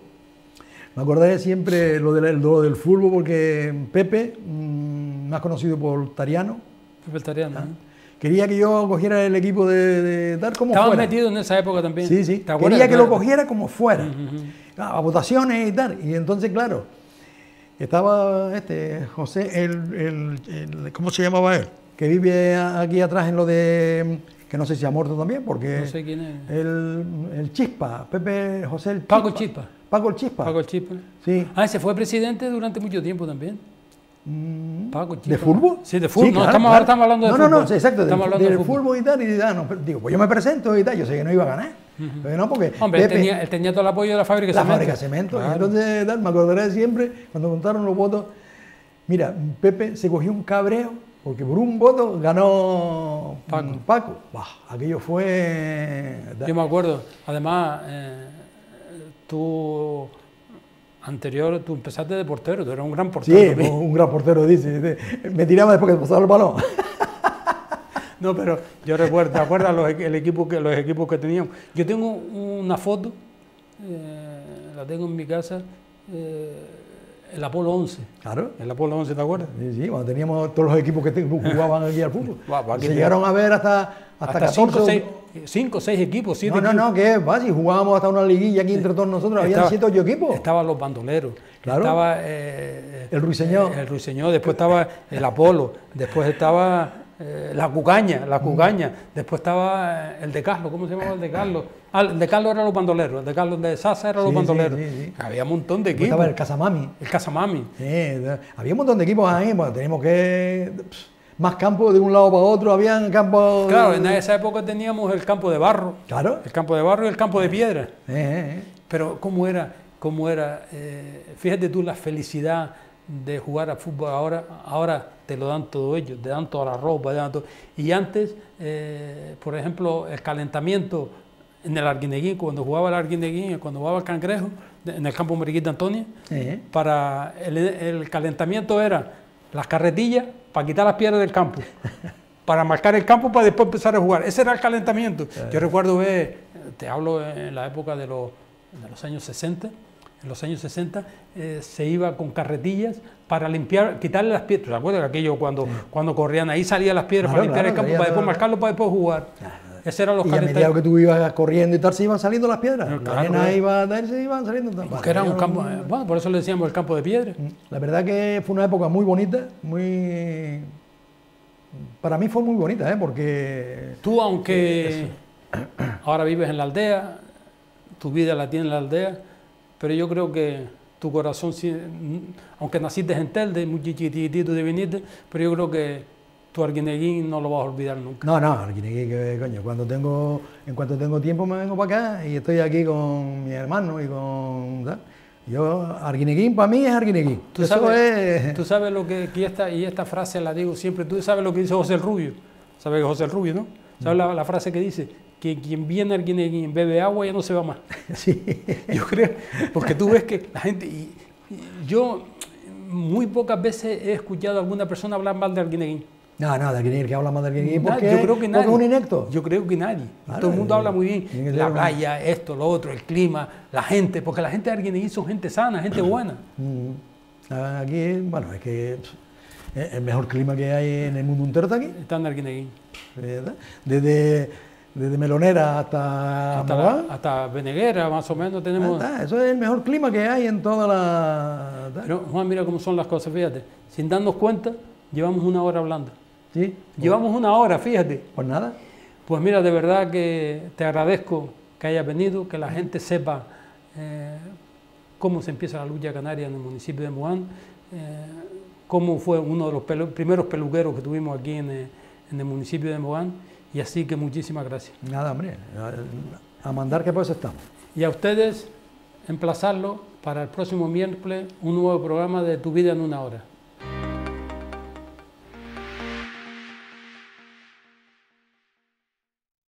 Me acordaré siempre lo, del, lo del fútbol porque Pepe, mm, más conocido por Tariano, Pepe Tariano, ¿eh? Quería que yo cogiera el equipo de, dar como fuera. Estaba metido en esa época también. Sí, sí. Quería que lo cogiera como fuera, a votaciones y tal. Y entonces, claro, estaba este José, el, ¿cómo se llamaba él? Que vive aquí atrás en lo de que no sé si ha muerto también, porque no sé quién es. El, el Chispa, Pepe José el Paco Chispa. Paco el Chispa. Paco el Chispa. Sí. Ah, ese fue presidente durante mucho tiempo también. Mm. Paco. ¿De fútbol? Sí, de fútbol. no, estamos, ahora estamos hablando de fútbol. No, no, exacto. Estamos de, hablando del fútbol. y tal. Y ah, no, digo, pues yo me presento y tal. Yo sé que no iba a ganar. Pero no, porque. Hombre, él, tenía, él, tenía, todo el apoyo de la fábrica de la cemento. La fábrica de cemento. Entonces, tal, me acordaré siempre cuando contaron los votos. Mira, Pepe se cogió un cabreo porque por un voto ganó Paco. Paco. Bah, aquello fue. Yo me acuerdo. Además, eh, tú anterior tú empezaste de portero, tú eras un gran portero. Sí, un gran portero, dice. Me tiraba después que pasaba el balón. No, pero yo recuerdo, ¿te acuerdas los, el equipo que, los equipos que teníamos? Yo tengo una foto, eh, la tengo en mi casa, eh, El Apolo 11. Claro. El Apolo 11, ¿te acuerdas? Sí, sí, cuando teníamos todos los equipos que jugaban aquí al fútbol. Aquí Se llegaron a ver hasta, hasta, Hasta 14 5 o- o 6 cinco, seis equipos, No, no, equipos. no, que va, si jugábamos hasta una liguilla aquí entre todos nosotros, había Estaba- 7 o 8 equipos. Estaban los bandoleros. Claro. Estaba eh, El Ruiseñor. eh, El Ruiseñor, después estaba el Apolo, después estaba eh, la Cucaña, la Cucaña, después estaba el de Carlos, ¿cómo se llamaba el de Carlos? Ah, el de Carlos era los bandoleros, el de Carlos de Sasa era los Sí, bandoleros. sí, sí. Había un montón de Después equipos. estaba el Casamami. El Casamami. Había un montón de equipos ahí, bueno, teníamos que... Más campos de un lado para otro, habían campos... Claro, en esa época teníamos el campo de barro, Claro. el campo de barro y el campo de piedra. Eh, eh, eh. Pero cómo era, cómo era, eh, fíjate tú la felicidad de jugar a fútbol ahora, ahora te lo dan todo ellos, te dan toda la ropa, te dan todo. Y antes, por ejemplo, el calentamiento en el Arguineguín, cuando jugaba el Arguineguín, cuando jugaba el Cangrejo, en el campo Mariquita Antonio, Eh, para el, el calentamiento era las carretillas para quitar las piedras del campo, para marcar el campo para después empezar a jugar. Ese era el calentamiento. Yo recuerdo ver, te hablo en la época de los, de los años 60, en los años 60 eh, se iba con carretillas para limpiar, quitarle las piedras. ¿Te acuerdas de aquello cuando, cuando corrían ahí salían las piedras Claro, para limpiar claro, el campo, para después marcarlo, para después jugar? Ese eran los Y a medida que tú ibas corriendo y tal, se iban saliendo las piedras. No, la claro, arena claro. iba a dar, se iban saliendo. Porque era un campo, eh, bueno, por eso le decíamos el campo de piedra. La verdad que fue una época muy bonita, muy... Para mí fue muy bonita, ¿eh? Porque... Tú, aunque ahora vives en la aldea, tu vida la tienes en la aldea, pero yo creo que tu corazón, sí- aunque naciste en Telde, muy chiquitito de viniste, pero yo creo que tu Arguineguín no lo vas a olvidar nunca. No, no, Arguineguí, que coño, cuando tengo, en cuanto tengo tiempo me vengo para acá y estoy aquí con mi hermano y con... ¿sabes? Yo, Arguineguín para mí es Arguineguín. Tú Eso sabes, es... tú sabes lo que, que esta, y esta frase la digo siempre, tú sabes lo que dice José el Rubio, sabes que José el Rubio, ¿no? ¿Sabes la, la frase que dice? Que quien viene a Arguineguín bebe agua ya no se va más. Sí. Yo creo, porque tú ves que la gente, y, y yo muy pocas veces he escuchado a alguna persona hablar mal de Arguineguín. No, no, de que habla más de Nadie, porque, yo creo que nadie. es un inecto. Yo creo que nadie. Claro, Todo el mundo eh, habla muy bien. La playa, esto, lo otro, el clima, la gente, porque la gente de Arguineguín son gente sana, gente buena. Mm. Aquí, bueno, es que el mejor clima que hay en el mundo entero está aquí. Están en Arguineguín. ¿verdad? Desde, desde Melonera hasta, Hasta, Mogán. la- hasta Veneguera, más o menos, tenemos... Ah, Eso es el mejor clima que hay en toda la... Pero, Juan, mira cómo son las cosas, fíjate. Sin darnos cuenta, llevamos una hora hablando. ¿Sí? Llevamos una hora, fíjate. Pues nada. Pues mira, de verdad que te agradezco que hayas venido, que la gente sepa eh, cómo se empieza la lucha canaria en el municipio de Moán, eh, cómo fue uno de los pelu- primeros peluqueros que tuvimos aquí en el, en el municipio de Moán, y así que muchísimas gracias. Nada, hombre. A, a mandar que pues estamos. Y a ustedes, emplazarlo para el próximo miércoles, un nuevo programa de Tu vida en una hora.